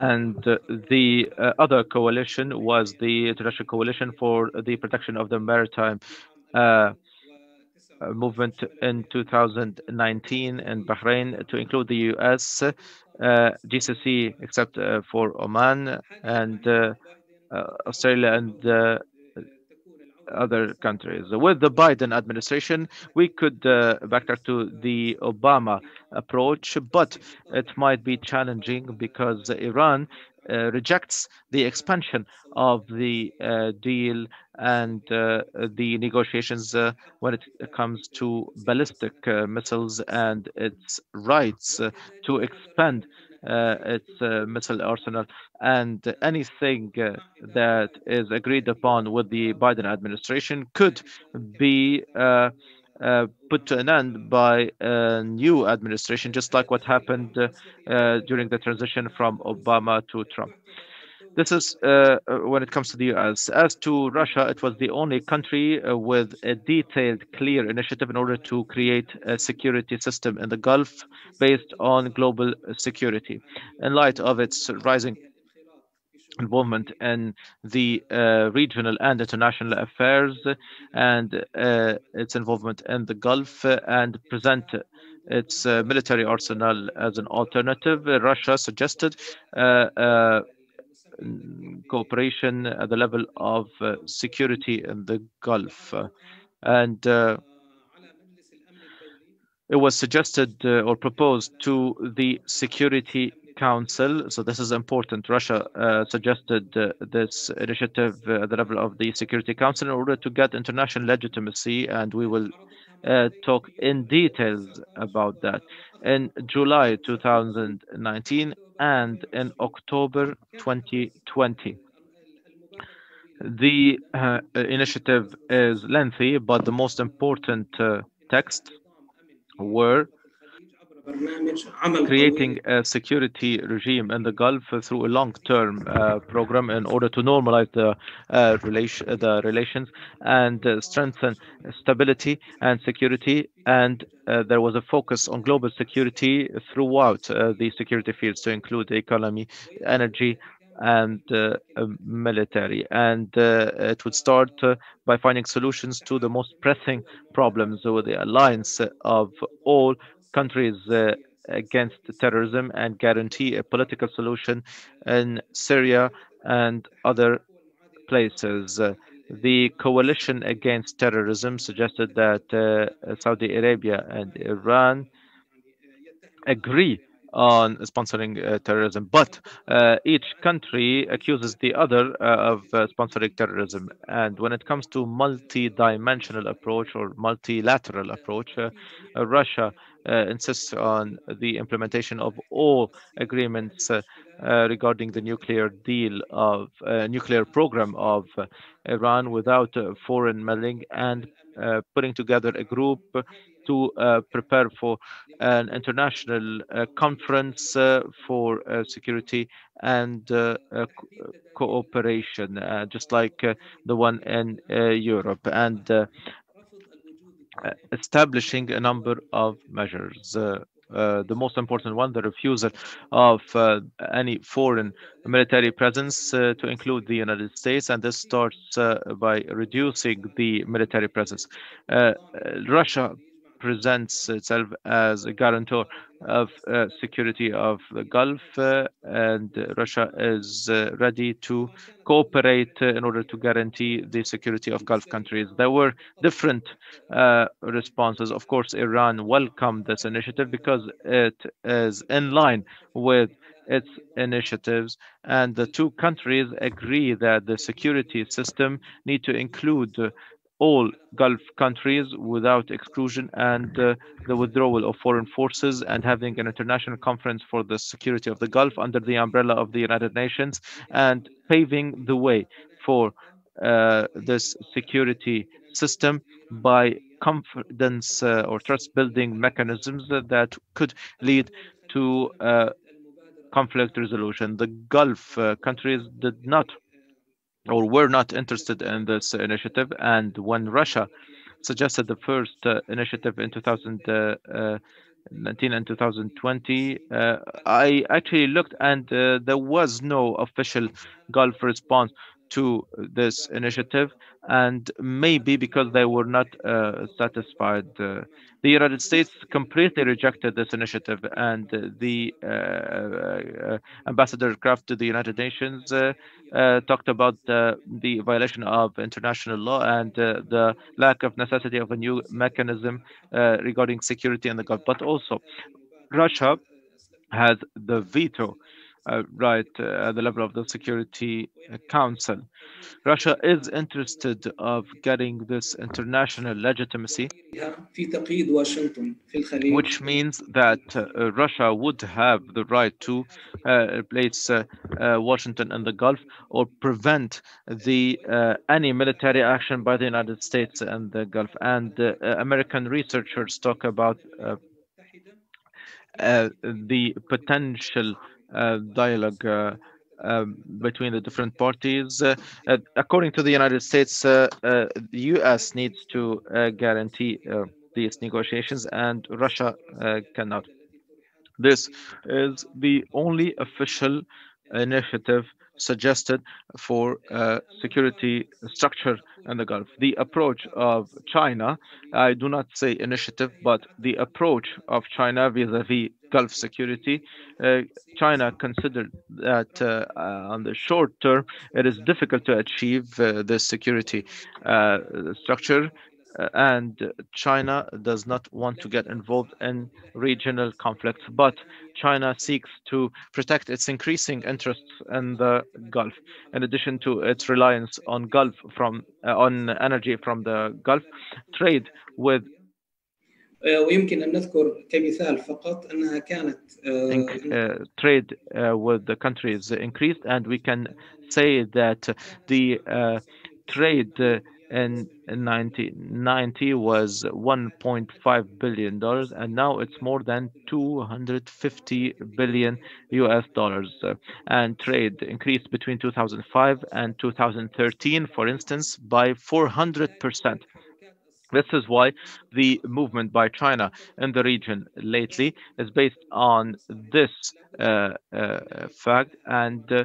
And uh, the uh, other coalition was the International Coalition for the Protection of the Maritime uh, uh, movement in 2019 in Bahrain to include the US, uh, GCC, except uh, for Oman and Australia and other countries. With the Biden administration, we could uh, backtrack to the Obama approach, but it might be challenging because Iran uh, rejects the expansion of the uh, deal and uh, the negotiations when it comes to ballistic missiles and its rights to expand uh, its uh, missile arsenal and anything uh, that is agreed upon with the Biden administration could be uh, put to an end by a new administration, just like what happened uh, during the transition from Obama to Trump. This is uh, when it comes to the US. As to Russia, it was the only country uh, with a detailed, clear initiative in order to create a security system in the Gulf based on global security. In light of its rising involvement in the uh, regional and international affairs and uh, its involvement in the Gulf and present its uh, military arsenal as an alternative. Russia suggested uh, uh, cooperation at the level of uh, security in the Gulf. and it was suggested or proposed to the Security Council. So this is important. Russia uh, suggested uh, this initiative uh, at the level of the Security Council in order to get international legitimacy, and we will uh, talk in details about that in July 2019 and in October 2020. The uh, initiative is lengthy, but the most important uh, texts were creating a security regime in the Gulf through a long-term uh, program in order to normalize the uh, relation, the relations and uh, strengthen stability and security. And uh, there was a focus on global security throughout uh, the security fields to include the economy, energy, and uh, uh, military. And uh, it would start uh, by finding solutions to the most pressing problems with the alliance of all countries uh, against terrorism and guarantee a political solution in Syria and other places. Uh, the coalition against terrorism suggested that uh, Saudi Arabia and Iran agree on sponsoring uh, terrorism, but uh, each country accuses the other uh, of uh, sponsoring terrorism. And when it comes to multi-dimensional approach or multilateral approach, Russia Uh, insists on the implementation of all agreements uh, uh, regarding the nuclear deal of nuclear program of Iran without foreign meddling and putting together a group to uh, prepare for an international uh, conference uh, for security and co cooperation, just like the one in Europe, and establishing a number of measures. Uh, the most important one, the refusal of uh, any foreign military presence uh, to include the United States, and this starts by reducing the military presence. Russia presents itself as a guarantor of uh, security of the Gulf, uh, and Russia is uh, ready to cooperate in order to guarantee the security of Gulf countries. There were different uh, responses. Of course, Iran welcomed this initiative because it is in line with its initiatives and the two countries agree that the security system need to include all Gulf countries without exclusion and uh, the withdrawal of foreign forces and having an international conference for the security of the Gulf under the umbrella of the United Nations and paving the way for uh, this security system by confidence uh, or trust building mechanisms that, that, could lead to uh, conflict resolution. The Gulf uh, countries did not or were not interested in this initiative. And when Russia suggested the first uh, initiative in 2019 and 2020, uh, I actually looked and uh, there was no official Gulf response to this initiative and maybe because they were not uh, satisfied. Uh, the United States completely rejected this initiative, and the uh, uh Ambassador Craft to the United Nations uh, uh, talked about the violation of international law and the lack of necessity of a new mechanism regarding security in the Gulf. But also, Russia has the veto uh, right uh, at the level of the Security Council. Russia is interested of getting this international legitimacy, which means that uh, Russia would have the right to uh, place uh, uh, Washington in the Gulf or prevent the any military action by the United States and the Gulf. And American researchers talk about the potential uh, Uh, dialogue uh, um, between the different parties. Uh, uh according to the United States, uh, the U.S. needs to guarantee these negotiations, and Russia cannot. This is the only official initiative suggested for uh, security structure in the Gulf. The approach of China, I do not say initiative, but the approach of China vis-a-vis Gulf security, uh, China considered that uh, on the short term, it is difficult to achieve uh, this security uh, structure and China does not want to get involved in regional conflicts, but China seeks to protect its increasing interests in the Gulf. In addition to its reliance on Gulf from uh, on energy from the Gulf, trade with ويمكن ان نذكر كمثال فقط انها كانت uh, trade uh, with the countries increased and we can say that the uh, trade in 1990 was 1.5 billion dollars and now it's more than 250 billion US dollars. And trade increased between 2005 and 2013 for instance by 400 percent. This is why the movement by China in the region lately is based on this uh, uh, fact and uh,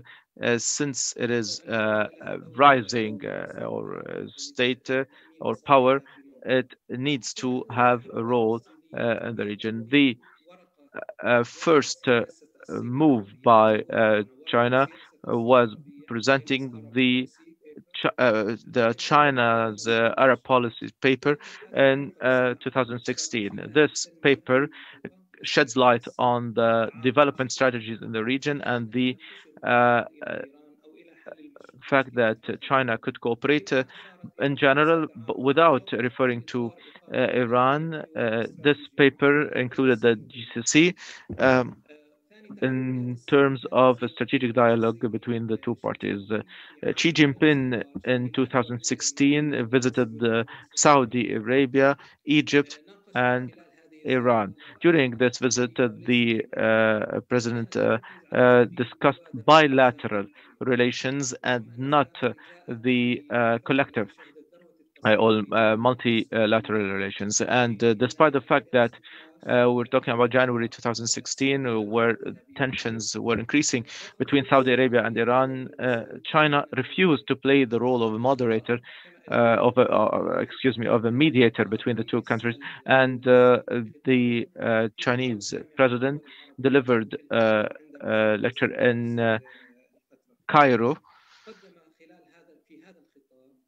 since it is uh, uh, rising or state or power, it needs to have a role in the region. The first move by China was presenting the uh, the China's uh, Arab policy paper in uh, 2016. This paper sheds light on the development strategies in the region and the uh, uh, fact that China could cooperate uh, in general, without referring to Iran. this paper included the GCC. Um, in terms of a strategic dialogue between the two parties. Uh, Xi Jinping in 2016 visited uh, Saudi Arabia, Egypt, and Iran. During this visit, uh, the uh, president uh, uh, discussed bilateral relations and not the collective or multilateral relations. And despite the fact that uh, we're talking about January 2016, where tensions were increasing between Saudi Arabia and Iran. Uh, China refused to play the role of a moderator uh, of a, uh, excuse me, of a mediator between the two countries. And uh, the Chinese president delivered a lecture in Cairo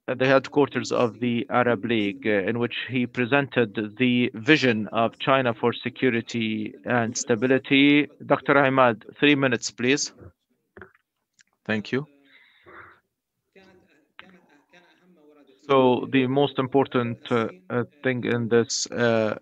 at the headquarters of the Arab League, uh, in which he presented the vision of China for security and stability. Dr. Ahmad, three minutes, please. Thank you. So the most important uh, uh, thing in this uh,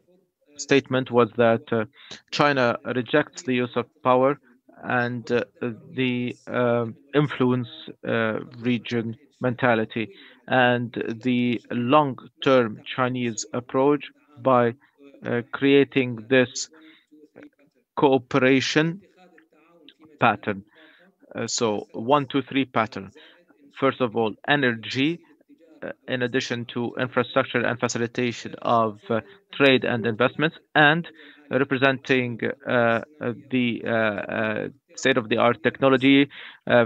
statement was that uh, China rejects the use of power and uh, the um, influence uh, region mentality and the long-term Chinese approach by creating this cooperation pattern. so one, two, three pattern. First of all, energy in addition to infrastructure and facilitation of uh, trade and investments, and representing uh, the uh, state-of-the-art technology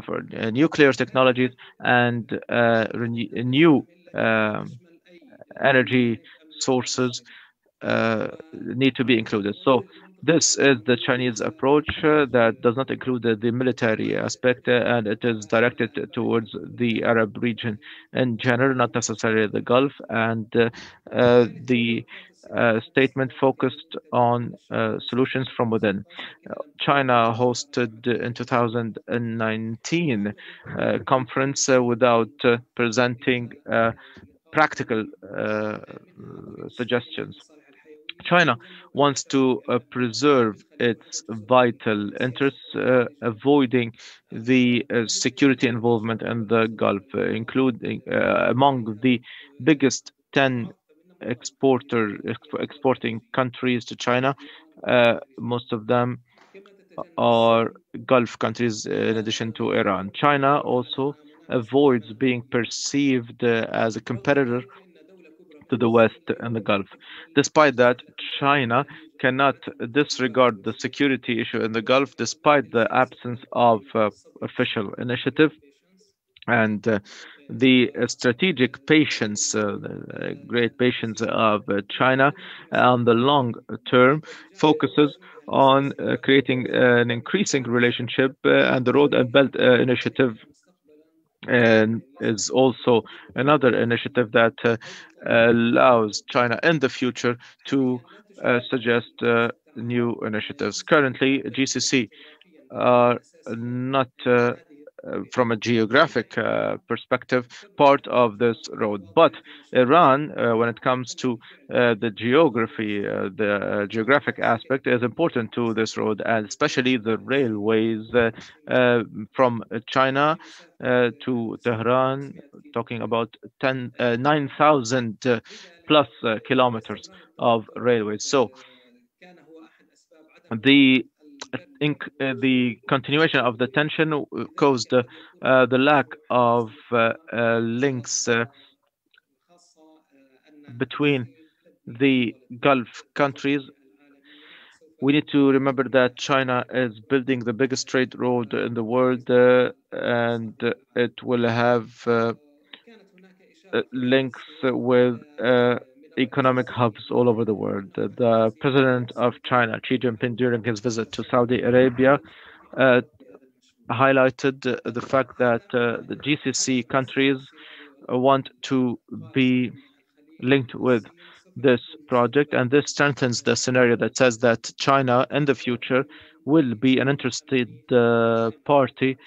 for nuclear technologies and new um, energy sources need to be included. So this is the Chinese approach uh, that does not include the, military aspect, uh, and it is directed towards the Arab region in general, not necessarily the Gulf. And uh, uh the uh, statement focused on uh, solutions from within. China hosted in 2019 a conference without presenting practical suggestions. China wants to uh, preserve its vital interests, uh, avoiding the uh, security involvement in the Gulf, uh, including uh, among the biggest 10 exporter exporting countries to China. Uh, most of them are Gulf countries in addition to Iran. China also avoids being perceived as a competitor to the west and the Gulf. Despite that, China cannot disregard the security issue in the Gulf despite the absence of uh, official initiative. And uh, the strategic patience, uh, the great patience of uh, China on the long term focuses on uh, creating an increasing relationship uh, and the Road and Belt Initiative and is also another initiative that uh, allows China in the future to uh, suggest uh, new initiatives. Currently, GCC are not Uh, from a geographic uh, perspective, part of this road. But Iran, uh, when it comes to uh, the geography, uh, the uh, geographic aspect is important to this road, and especially the railways from China to Tehran, talking about 10, 9,000 plus kilometers of railways. So the uh, the continuation of the tension caused uh, the lack of uh, uh links uh, between the Gulf countries. We need to remember that China is building the biggest trade road in the world, and it will have links with economic hubs all over the world. The president of China, Xi Jinping, during his visit to Saudi Arabia, uh, highlighted uh, the fact that uh, the GCC countries want to be linked with this project, and this strengthens the scenario that says that China in the future will be an interested uh, party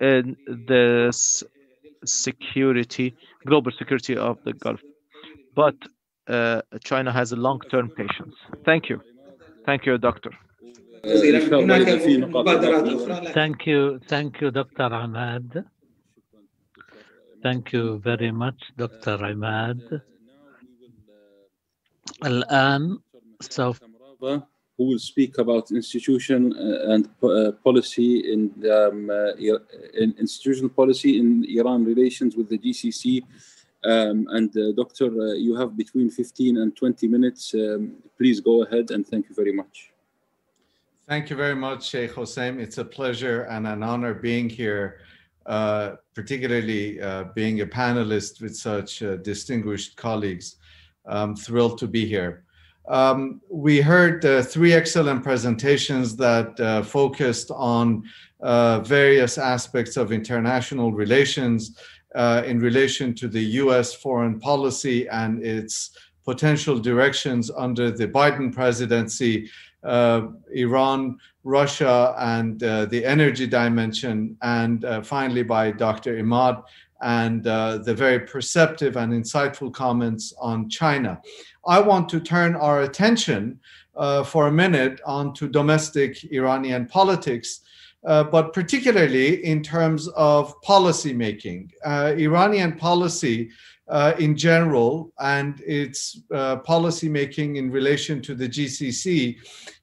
in this security, global security of the Gulf but uh, China has a long-term patience. Thank you. Thank you, Doctor. Thank you. Thank you, Dr. Ahmad. Thank you very much, Dr. Ahmad. الآن سوف who will speak about institution uh, and uh, policy in, um, uh, in institutional policy in Iran relations with the GCC um, and uh, Doctor, uh, you have between 15 and 20 minutes. Um, please go ahead and thank you very much. Thank you very much, Sheikh Suhaim. It's a pleasure and an honor being here, uh, particularly uh, being a panelist with such uh, distinguished colleagues. I'm thrilled to be here. Um, we heard uh, three excellent presentations that focused on various aspects of international relations, uh, in relation to the US foreign policy and its potential directions under the Biden presidency, uh, Iran, Russia, and uh, the energy dimension, and uh, finally by Dr. Emad and uh, the very perceptive and insightful comments on China. I want to turn our attention uh, for a minute onto domestic Iranian politics uh, but particularly in terms of policy making. Uh, Iranian policy uh, in general and its uh, policy making in relation to the GCC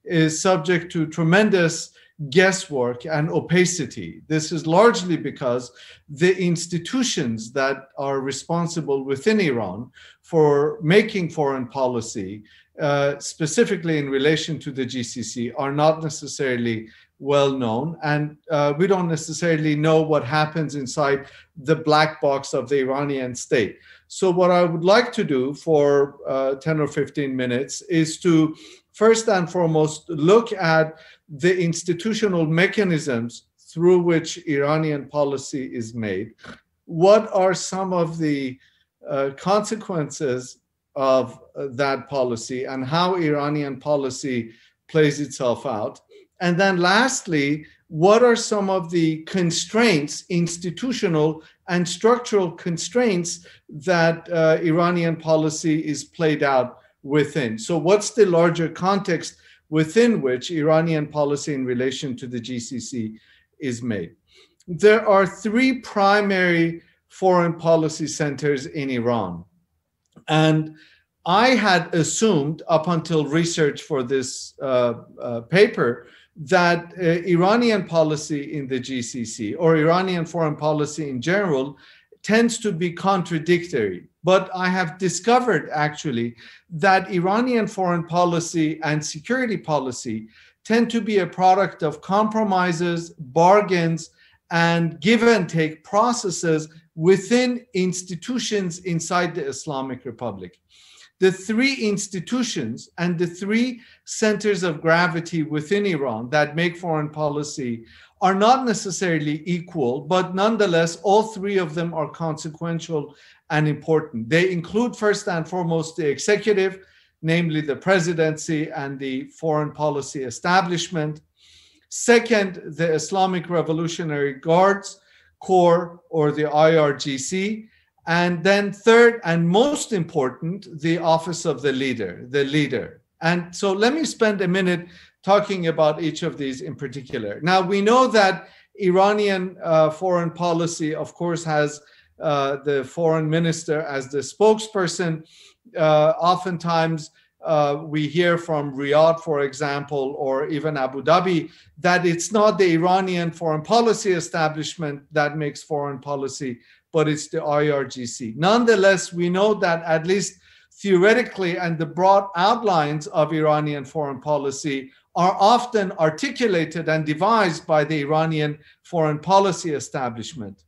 is subject to tremendous guesswork and opacity. This is largely because the institutions that are responsible within Iran for making foreign policy, uh, specifically in relation to the GCC, are not necessarily well known, and uh, we don't necessarily know what happens inside the black box of the Iranian state. So, what I would like to do for uh, 10 or 15 minutes is to first and foremost look at the institutional mechanisms through which Iranian policy is made. What are some of the uh, consequences of uh, that policy and how Iranian policy plays itself out? And then lastly, what are some of the constraints, institutional and structural constraints that uh, Iranian policy is played out within? So, what's the larger context within which Iranian policy in relation to the GCC is made? There are three primary foreign policy centers in Iran. And I had assumed up until research for this uh, uh, paper that uh, Iranian policy in the GCC or Iranian foreign policy in general tends to be contradictory. But I have discovered actually that Iranian foreign policy and security policy tend to be a product of compromises, bargains, and give and take processes within institutions inside the Islamic Republic the three institutions and the three centers of gravity within Iran that make foreign policy are not necessarily equal, but nonetheless, all three of them are consequential and important. They include, first and foremost, the executive, namely the presidency and the foreign policy establishment. Second, the Islamic Revolutionary Guards Corps or the IRGC. And then third and most important, the office of the leader, the leader. And so let me spend a minute talking about each of these in particular. Now, we know that Iranian uh, foreign policy, of course, has uh, the foreign minister as the spokesperson. Uh, oftentimes, uh, we hear from Riyadh, for example, or even Abu Dhabi, that it's not the Iranian foreign policy establishment that makes foreign policy, but it's the IRGC. Nonetheless, we know that at least theoretically and the broad outlines of Iranian foreign policy are often articulated and devised by the Iranian foreign policy establishment.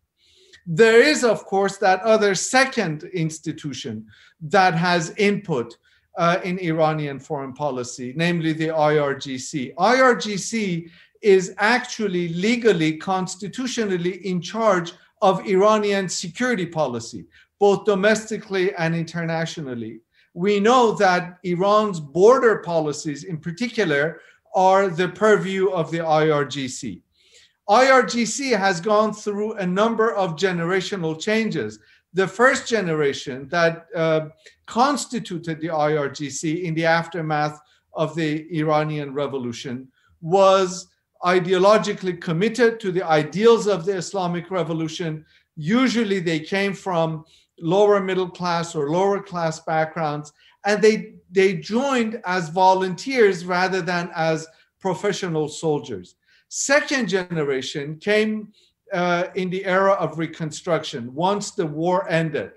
There is, of course, that other second institution that has input uh, in Iranian foreign policy, namely the IRGC. IRGC is actually legally, constitutionally in charge of Iranian security policy, both domestically and internationally. We know that Iran's border policies, in particular, are the purview of the IRGC. IRGC has gone through a number of generational changes. The first generation that uh, constituted the IRGC in the aftermath of the Iranian Revolution was ideologically committed to the ideals of the Islamic Revolution. Usually they came from lower middle class or lower class backgrounds, and they, they joined as volunteers rather than as professional soldiers. Second generation came uh, in the era of Reconstruction, once the war ended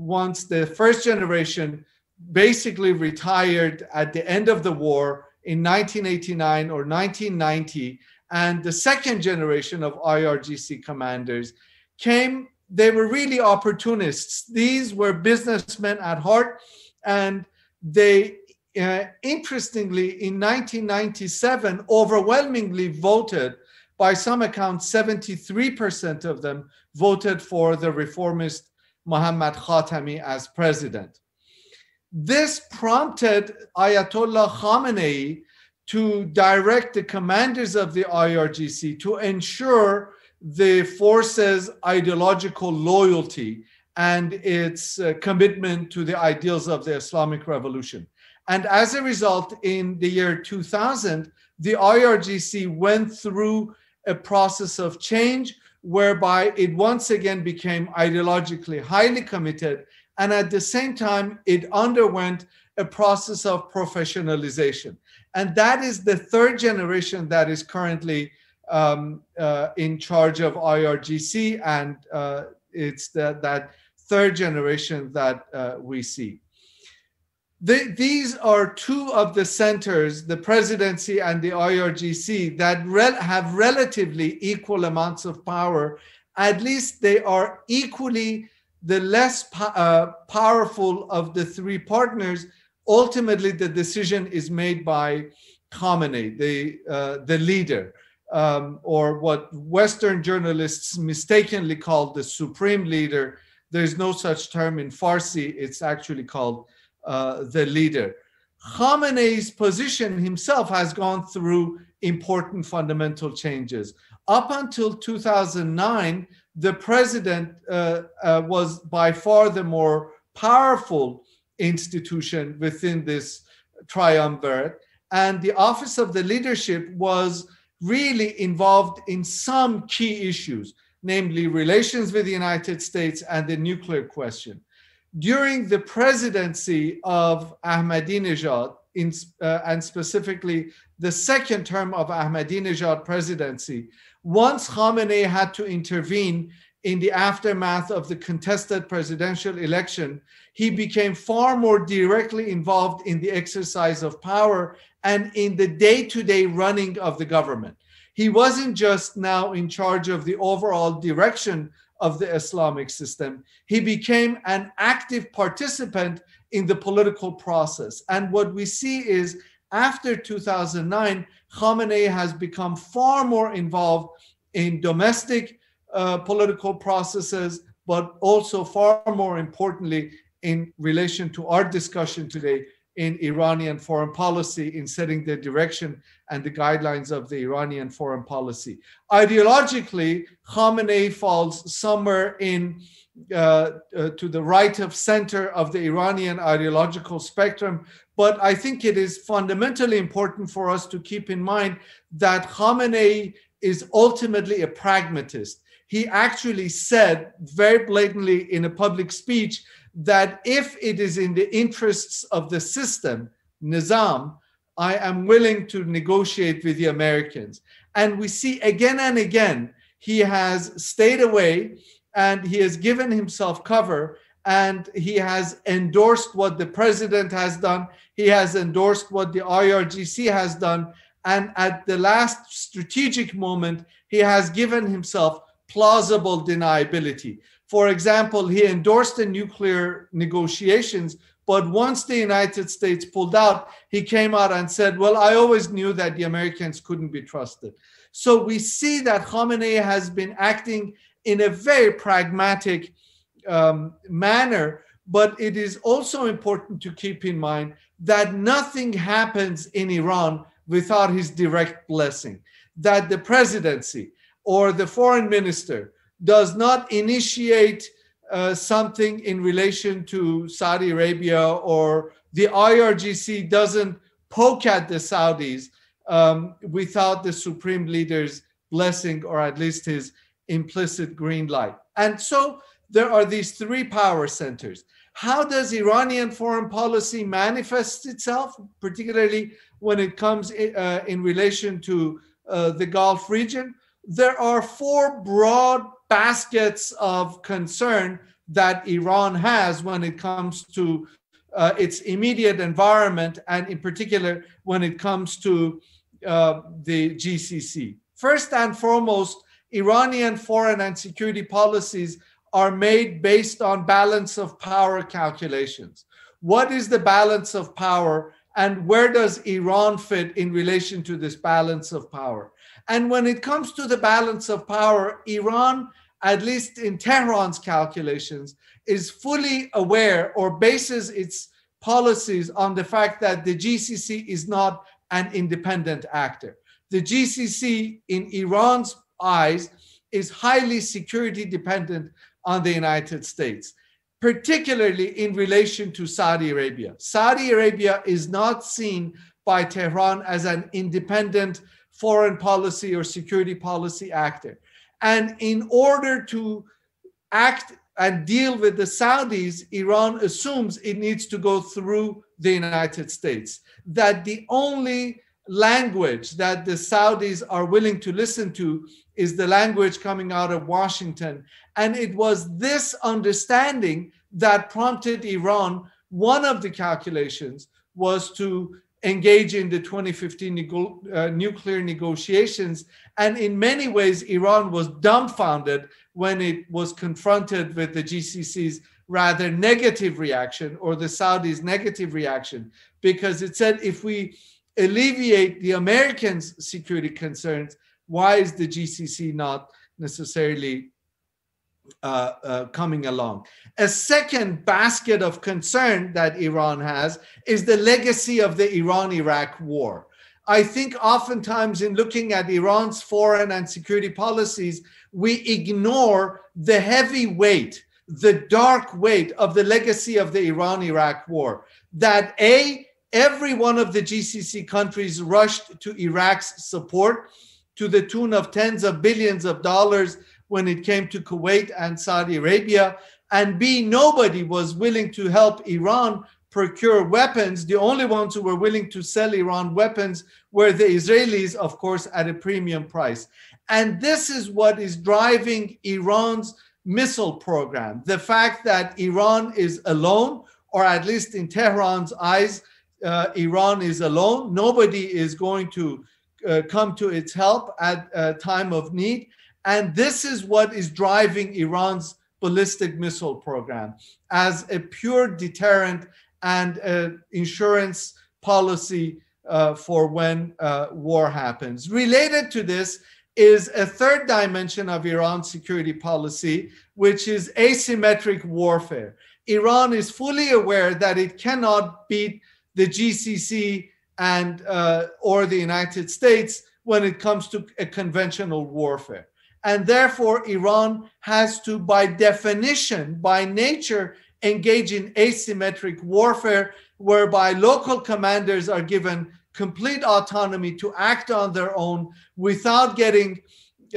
once the first generation basically retired at the end of the war in 1989 or 1990 and the second generation of IRGC commanders came they were really opportunists these were businessmen at heart and they uh, interestingly in 1997 overwhelmingly voted by some accounts 73% of them voted for the reformist Mohammad Khatami as president. This prompted Ayatollah Khamenei to direct the commanders of the IRGC to ensure the force's ideological loyalty and its uh, commitment to the ideals of the Islamic Revolution. And as a result, in the year 2000, the IRGC went through a process of change whereby it once again became ideologically highly committed. And at the same time, it underwent a process of professionalization. And that is the third generation that is currently um, uh, in charge of IRGC. And uh, it's that, that third generation that uh, we see. The, these are two of the centers, the presidency and the IRGC, that have relatively equal amounts of power. At least they are equally the less po uh, powerful of the three partners. Ultimately, the decision is made by Khamenei, the, uh, the leader, um, or what Western journalists mistakenly call the supreme leader. There's no such term in Farsi. It's actually called uh, the leader. Khamenei's position himself has gone through important fundamental changes. Up until 2009, the president uh, uh, was by far the more powerful institution within this triumvirate. And the office of the leadership was really involved in some key issues, namely relations with the United States and the nuclear question during the presidency of Ahmadinejad, in, uh, and specifically the second term of Ahmadinejad presidency, once Khamenei had to intervene in the aftermath of the contested presidential election, he became far more directly involved in the exercise of power and in the day to day running of the government. He wasn't just now in charge of the overall direction of the Islamic system. He became an active participant in the political process. And what we see is after 2009, Khamenei has become far more involved in domestic uh, political processes, but also far more importantly, in relation to our discussion today, in Iranian foreign policy in setting the direction and the guidelines of the Iranian foreign policy. Ideologically, Khamenei falls somewhere in uh, uh, to the right of center of the Iranian ideological spectrum. But I think it is fundamentally important for us to keep in mind that Khamenei is ultimately a pragmatist. He actually said very blatantly in a public speech that if it is in the interests of the system, Nizam, I am willing to negotiate with the Americans. And we see again and again, he has stayed away and he has given himself cover and he has endorsed what the president has done. He has endorsed what the IRGC has done. And at the last strategic moment, he has given himself plausible deniability. For example, he endorsed the nuclear negotiations, but once the United States pulled out, he came out and said, Well, I always knew that the Americans couldn't be trusted. So we see that Khamenei has been acting in a very pragmatic um, manner. But it is also important to keep in mind that nothing happens in Iran without his direct blessing, that the presidency or the foreign minister does not initiate uh, something in relation to Saudi Arabia or the IRGC doesn't poke at the Saudis um, without the supreme leader's blessing or at least his implicit green light. And so there are these three power centers. How does Iranian foreign policy manifest itself, particularly when it comes uh, in relation to uh, the Gulf region? There are four broad baskets of concern that Iran has when it comes to uh, its immediate environment, and in particular when it comes to uh, the GCC. First and foremost, Iranian foreign and security policies are made based on balance of power calculations. What is the balance of power and where does Iran fit in relation to this balance of power? And when it comes to the balance of power, Iran, at least in Tehran's calculations, is fully aware or bases its policies on the fact that the GCC is not an independent actor. The GCC, in Iran's eyes, is highly security dependent on the United States, particularly in relation to Saudi Arabia. Saudi Arabia is not seen by Tehran as an independent foreign policy or security policy actor. And in order to act and deal with the Saudis, Iran assumes it needs to go through the United States. That the only language that the Saudis are willing to listen to is the language coming out of Washington. And it was this understanding that prompted Iran. One of the calculations was to engage in the 2015 nego- uh, nuclear negotiations. And in many ways, Iran was dumbfounded when it was confronted with the GCC's rather negative reaction or the Saudis' negative reaction, because it said if we alleviate the Americans' security concerns, why is the GCC not necessarily uh, uh, coming along? A second basket of concern that Iran has is the legacy of the Iran Iraq war. I think oftentimes in looking at Iran's foreign and security policies, we ignore the heavy weight, the dark weight of the legacy of the Iran Iraq war. That A, every one of the GCC countries rushed to Iraq's support to the tune of tens of billions of dollars when it came to Kuwait and Saudi Arabia. And B, nobody was willing to help Iran procure weapons. The only ones who were willing to sell Iran weapons were the Israelis, of course, at a premium price. And this is what is driving Iran's missile program. The fact that Iran is alone, or at least in Tehran's eyes, uh, Iran is alone. Nobody is going to uh, come to its help at a time of need. And this is what is driving Iran's ballistic missile program as a pure deterrent and insurance policy uh, for when uh, war happens. Related to this is a third dimension of Iran's security policy, which is asymmetric warfare. Iran is fully aware that it cannot beat the GCC and uh, or the United States when it comes to a conventional warfare. And therefore, Iran has to, by definition, by nature, engage in asymmetric warfare, whereby local commanders are given complete autonomy to act on their own without getting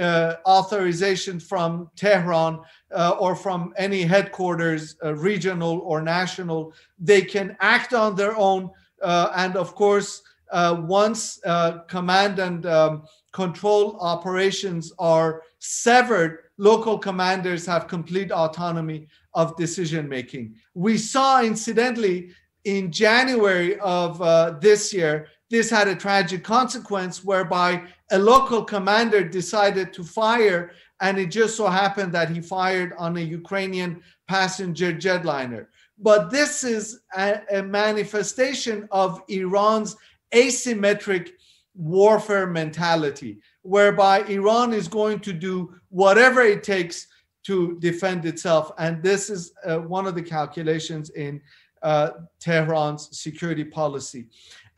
uh, authorization from Tehran uh, or from any headquarters, uh, regional or national. They can act on their own. Uh, and of course, uh, once uh, command and um, control operations are severed, local commanders have complete autonomy of decision making. We saw, incidentally, in January of this year, this had a tragic consequence whereby a local commander decided to fire, and it just so happened that he fired on a Ukrainian passenger jetliner. But this is a, a manifestation of Iran's asymmetric warfare mentality, whereby Iran is going to do whatever it takes to defend itself. And this is uh, one of the calculations in uh, Tehran's security policy.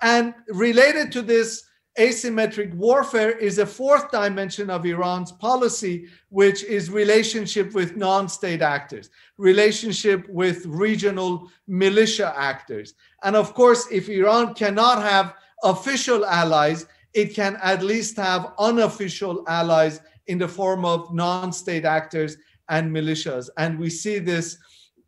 And related to this asymmetric warfare is a fourth dimension of Iran's policy, which is relationship with non-state actors, relationship with regional militia actors. And of course, if Iran cannot have official allies, it can at least have unofficial allies in the form of non-state actors and militias. And we see this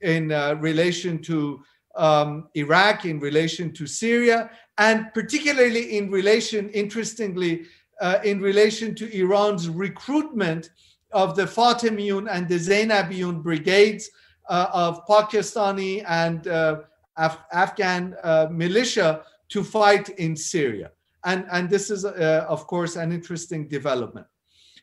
in uh, relation to um, Iraq, in relation to Syria, and particularly in relation, interestingly, uh, in relation to Iran's recruitment of the Fatemiyun and the Zainabiyun brigades uh, of Pakistani and uh, Af- Afghan uh, militia to fight in Syria. And, and this is, uh, of course, an interesting development.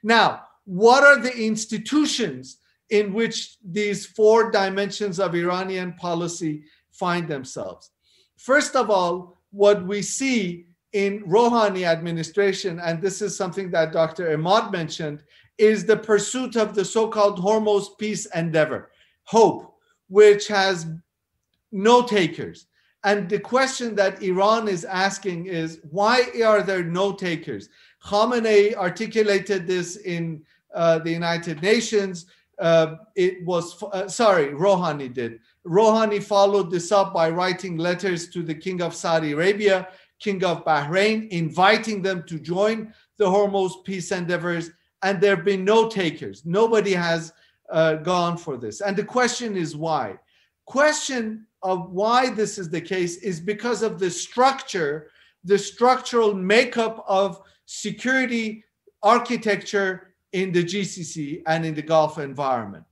Now, what are the institutions in which these four dimensions of Iranian policy find themselves? First of all, what we see in Rouhani administration, and this is something that Dr. Emad mentioned, is the pursuit of the so-called Hormuz peace endeavor, hope, which has no takers. And the question that Iran is asking is why are there no takers? Khamenei articulated this in uh, the United Nations. Uh, it was, uh, sorry, Rouhani did. Rouhani followed this up by writing letters to the King of Saudi Arabia, King of Bahrain, inviting them to join the Hormuz peace endeavors. And there have been no takers. Nobody has uh, gone for this. And the question is why? Question of why this is the case is because of the structure, the structural makeup of security architecture in the GCC and in the Gulf environment.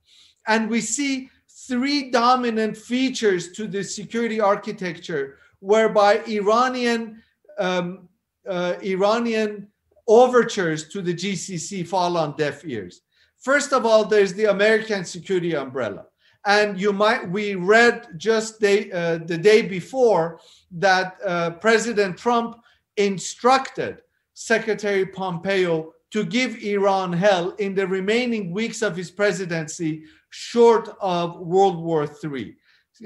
And we see three dominant features to the security architecture whereby Iranian um, uh, Iranian overtures to the GCC fall on deaf ears. First of all, there's the American security umbrella. And you might, we read just day, uh, the day before that uh, President Trump instructed Secretary Pompeo to give Iran hell in the remaining weeks of his presidency short of World War III.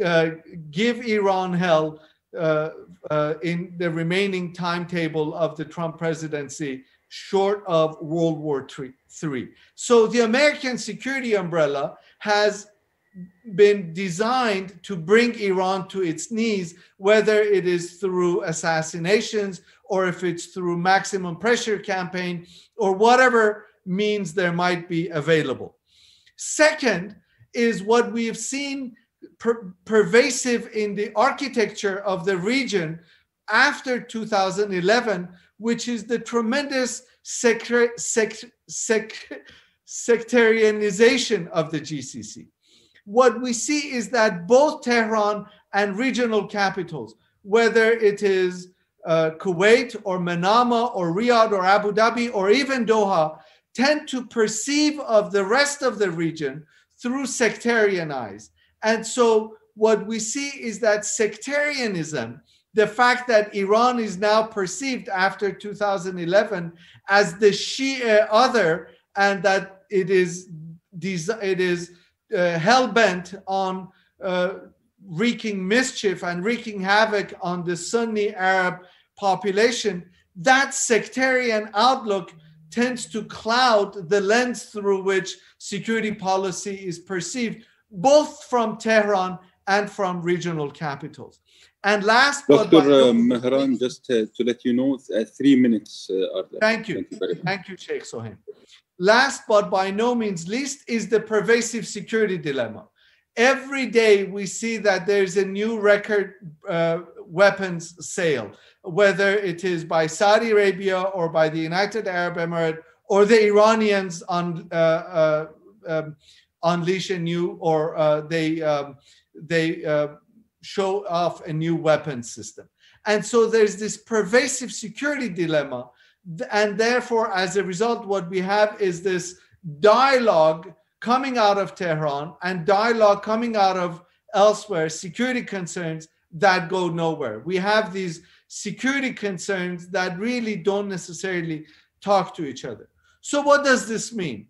Uh, give Iran hell uh, uh, in the remaining timetable of the Trump presidency, short of World War III. So the American security umbrella has been designed to bring Iran to its knees, whether it is through assassinations or if it's through maximum pressure campaign or whatever means there might be available. Second is what we have seen per- pervasive in the architecture of the region after 2011, which is the tremendous sec- sec- sec- sectarianization of the GCC. What we see is that both Tehran and regional capitals, whether it is uh, Kuwait or Manama or Riyadh or Abu Dhabi or even Doha, tend to perceive of the rest of the region through sectarian eyes. And so what we see is that sectarianism, the fact that Iran is now perceived after 2011 as the Shia other, and that it is it is uh, hell bent on uh, wreaking mischief and wreaking havoc on the Sunni Arab population, that sectarian outlook tends to cloud the lens through which security policy is perceived, both from Tehran and from regional capitals. And last but Dr. Uh, Mehran, just uh, to let you know, uh, three minutes uh, are there. Thank you. Thank you very much. Thank you, Sheikh Suhaim. Last but by no means least is the pervasive security dilemma. Every day we see that there's a new record uh, weapons sale, whether it is by Saudi Arabia or by the United Arab Emirates or the Iranians on, uh, uh, um, unleash a new or uh, they um, they uh, show off a new weapon system. And so there's this pervasive security dilemma and therefore, as a result, what we have is this dialogue coming out of Tehran and dialogue coming out of elsewhere, security concerns that go nowhere. We have these security concerns that really don't necessarily talk to each other. So, what does this mean?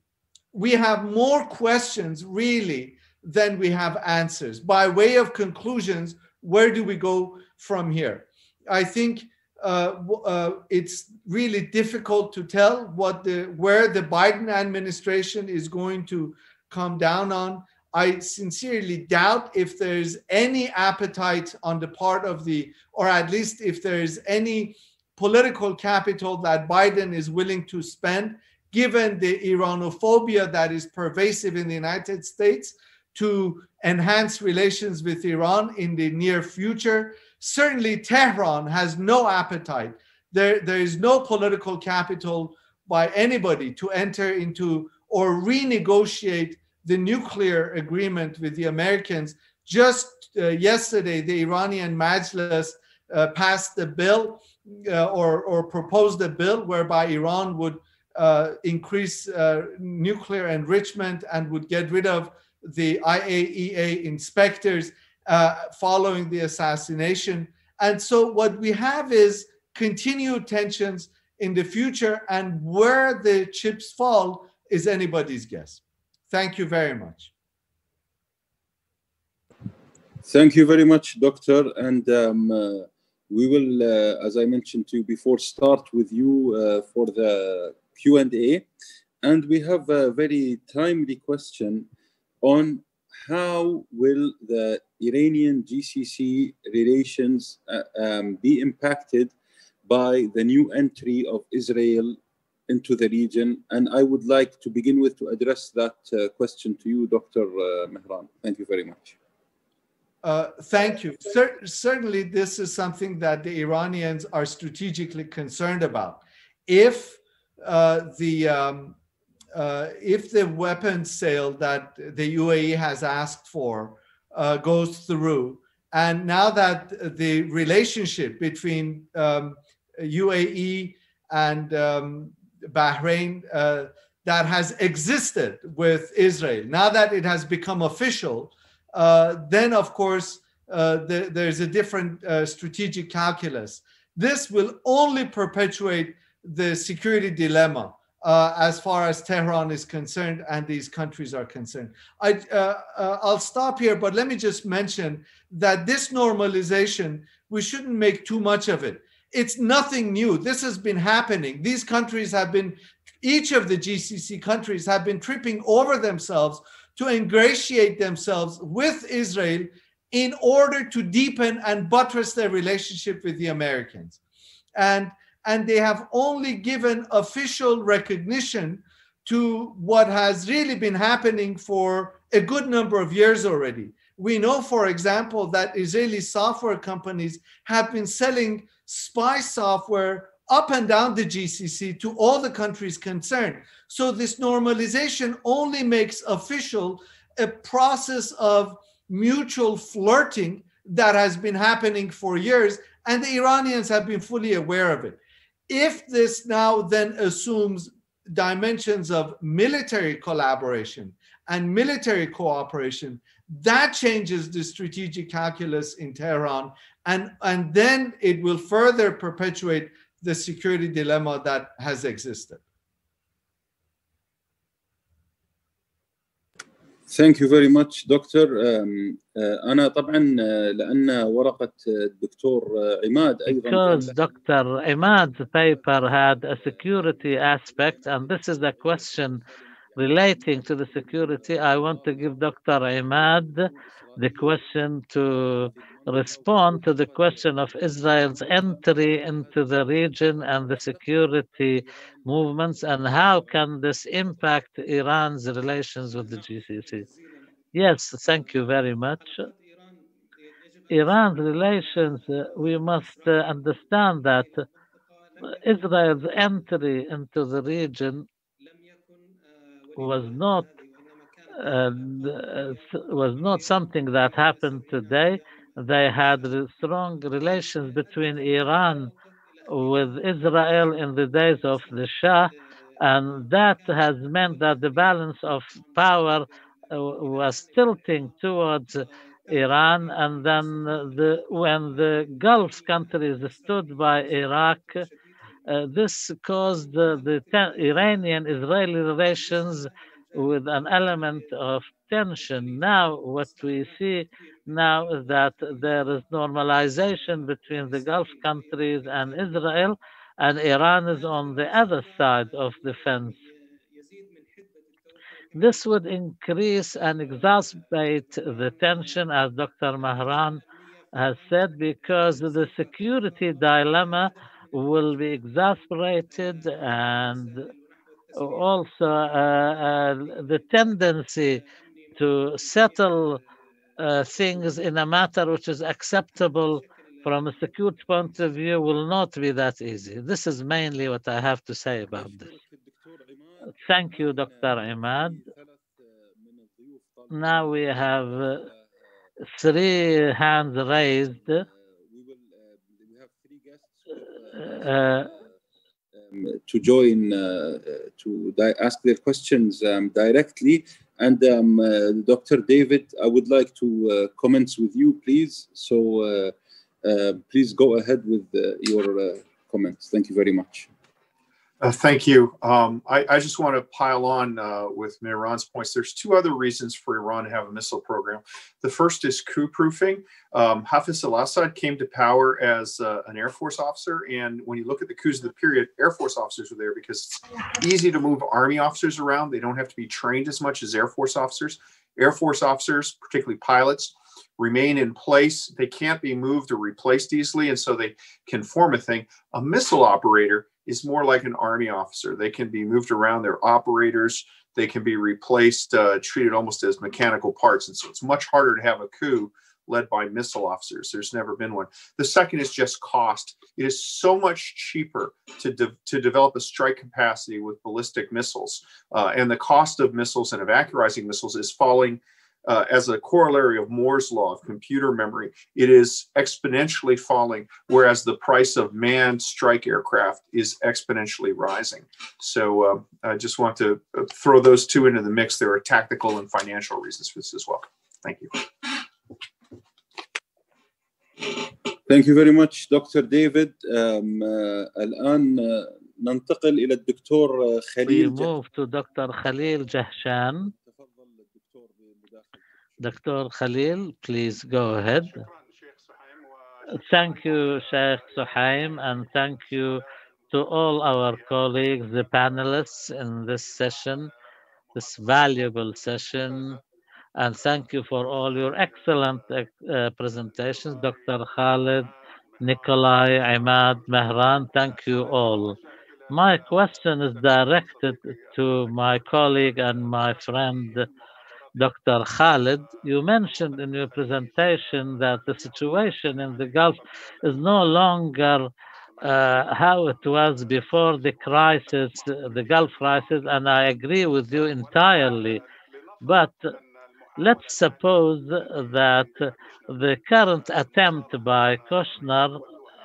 We have more questions really than we have answers. By way of conclusions, where do we go from here? I think uh, uh, it's really difficult to tell what the where the Biden administration is going to come down on. I sincerely doubt if there's any appetite on the part of the, or at least if there's any political capital that Biden is willing to spend, given the Iranophobia that is pervasive in the United States, to enhance relations with Iran in the near future. Certainly, Tehran has no appetite. There, there is no political capital by anybody to enter into or renegotiate the nuclear agreement with the Americans. Just uh, yesterday, the Iranian Majlis uh, passed a bill uh, or, or proposed a bill whereby Iran would uh, increase uh, nuclear enrichment and would get rid of the IAEA inspectors following the assassination. And so, what we have is continued tensions in the future, and where the chips fall is anybody's guess. Thank you very much. Thank you very much, Doctor. And um, uh, we will, uh, as I mentioned to you before, start with you uh, for the Q&A. And we have a very timely question on how will the Iranian GCC relations uh, um, be impacted by the new entry of Israel into the region? And I would like to begin with to address that uh, question to you, Dr. Uh, Mehran. Thank you very much. Uh, thank you. Cer- certainly, this is something that the Iranians are strategically concerned about. If uh, the um, uh, if the weapons sale that the UAE has asked for uh, goes through, and now that the relationship between um, UAE and um, Bahrain uh, that has existed with Israel, now that it has become official, uh, then of course uh, the, there's a different uh, strategic calculus. This will only perpetuate the security dilemma uh, as far as Tehran is concerned and these countries are concerned. I, I'll stop here, but let me just mention that this normalization, we shouldn't make too much of it. It's nothing new. This has been happening. These countries have been, each of the GCC countries have been tripping over themselves to ingratiate themselves with Israel in order to deepen and buttress their relationship with the Americans. And and they have only given official recognition to what has really been happening for a good number of years already. We know, for example, that Israeli software companies have been selling spy software up and down the GCC to all the countries concerned. So, this normalization only makes official a process of mutual flirting that has been happening for years, and the Iranians have been fully aware of it if this now then assumes dimensions of military collaboration and military cooperation, that changes the strategic calculus in Tehran. And, and then it will further perpetuate the security dilemma that has existed. Thank you very much, Doctor. Um, uh, أنا طبعا uh, لأن ورقة uh, الدكتور عماد أيضا Because Dr. Emad's paper had a security aspect and this is a question relating to the security, I want to give Dr. Emad the question to respond to the question of Israel's entry into the region and the security movements and how can this impact Iran's relations with the GCC? Yes, thank you very much. Iran's relations, we must uh, understand that Israel's entry into the region was not uh, was not something that happened today. They had strong relations between Iran with Israel in the days of the Shah, and that has meant that the balance of power uh, was tilting towards Iran. And then the, when the Gulf countries stood by Iraq, Uh, this caused the, the Iranian-Israeli relations with an element of tension. Now, what we see now is that there is normalization between the Gulf countries and Israel, and Iran is on the other side of the fence. This would increase and exacerbate the tension, as Dr. Mehran has said, because the security dilemma will be exasperated and also uh, uh, the tendency to settle uh, things in a matter which is acceptable from a security point of view will not be that easy. This is mainly what I have to say about this. Thank you, Dr. Emad. Now we have uh, three hands raised. Uh, to join uh, to ask their questions um, directly. And um, uh, Dr. David, I would like to uh, comments with you, please. So please go ahead with your comments. Thank you very much. Uh, thank you. Um, I, I, just want to pile on uh, with Mehran's points. There's two other reasons for Iran to have a missile program. The first is coup proofing. Um, Hafiz al Assad came to power as uh, an Air Force officer. And when you look at the coups of the period, Air Force officers were there because it's easy to move Army officers around. They don't have to be trained as much as Air Force officers. Air Force officers, particularly pilots, remain in place. They can't be moved or replaced easily. And so they can form a thing. A missile operator is more like an army officer. They can be moved around. They're operators. They can be replaced, uh, treated almost as mechanical parts. And so it's much harder to have a coup led by missile officers. There's never been one. The second is just cost. It is so much cheaper to, de- to develop a strike capacity with ballistic missiles. Uh, and the cost of missiles and evacuizing missiles is falling uh, as a corollary of Moore's law of computer memory, it is exponentially falling, whereas the price of manned strike aircraft is exponentially rising. So uh, I just want to uh, throw those two into the mix. There are tactical and financial reasons for this as well. Thank you. Thank you very much, Dr. David. Um, uh, الآن ننتقل إلى الدكتور خليل. We move to Dr. Khalil Jahshan. Dr. Khalil, please go ahead. Thank you, Sheikh Suhaim, and thank you to all our colleagues, the panelists in this session, this valuable session. And thank you for all your excellent uh, presentations, Dr. Khalid, Nikolay, Emad, Mehran, thank you all. My question is directed to my colleague and my friend, Dr. Khalid, you mentioned in your presentation that the situation in the Gulf is no longer uh, how it was before the crisis, the Gulf crisis, and I agree with you entirely. But let's suppose that the current attempt by Kushner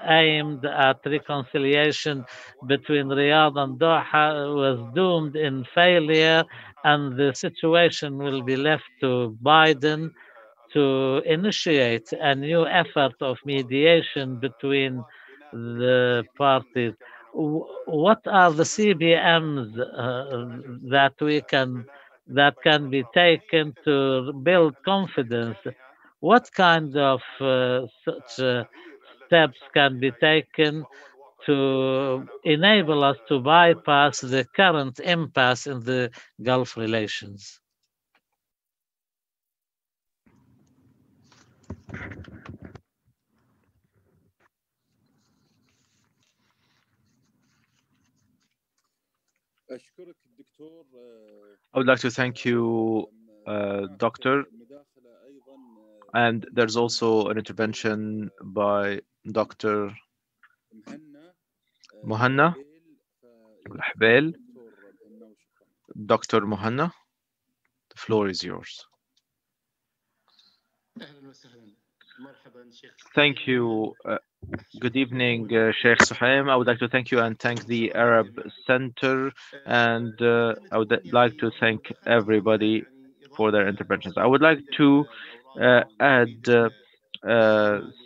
aimed at reconciliation between Riyadh and Doha was doomed in failure and the situation will be left to Biden to initiate a new effort of mediation between the parties. What are the CBMs uh, that we can that can be taken to build confidence? What kind of uh, such uh, steps can be taken to enable us to bypass the current impasse in the Gulf relations. I would like to thank you, uh, Doctor. And there's also an intervention by Dr. مهنا آه، مهنا الحبيل. الحبيل. دكتور مهنا وشكرا Dr. Mohanna. The floor is yours. اهلا وسهلا مرحبا شيخ Thank you. Uh, good evening, uh, Sheikh Suhaim. I would like to thank you and thank the Arab Center. And uh, I would like to thank everybody for their interventions. I would like to uh, add uh, uh,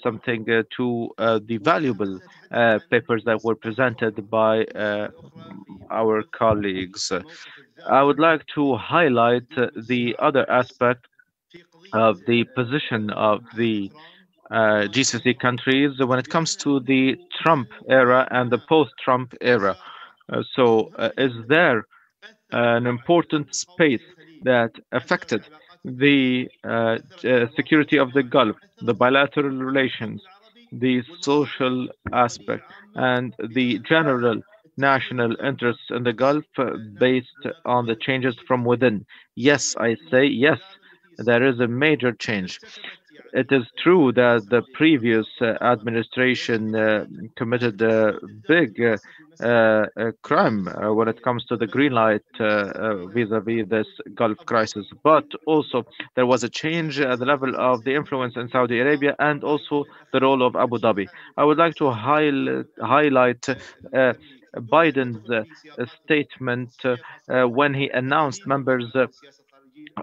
something uh, to uh, the valuable uh, papers that were presented by uh, our colleagues. I would like to highlight uh, the other aspect of the position of the uh, GCC countries when it comes to the Trump era and the post-Trump era. Uh, so, uh, is there an important space that affected the uh, uh, security of the Gulf, the bilateral relations, the social aspect, and the general national interests in the Gulf uh, based on the changes from within? Yes, I say yes, there is a major change. It is true that the previous uh, administration uh, committed a big uh, uh crime uh, when it comes to the green light uh, vis-a-vis this Gulf crisis. But also there was a change at the level of the influence in Saudi Arabia and also the role of Abu Dhabi. I would like to highlight, Biden's statement when he announced members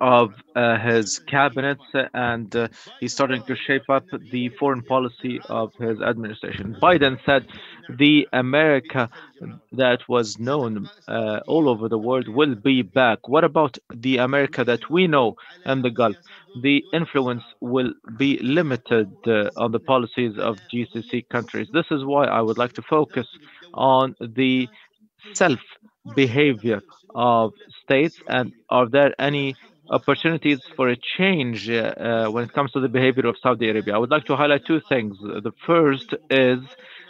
of uh, his cabinet and uh, he's starting to shape up the foreign policy of his administration. Biden said the America that was known uh, all over the world will be back. What about the America that we know in the Gulf? The influence will be limited uh, on the policies of GCC countries. This is why I would like to focus on the self behavior of states and are there any opportunities for a change uh, uh, when it comes to the behavior of Saudi Arabia. I would like to highlight two things. The first is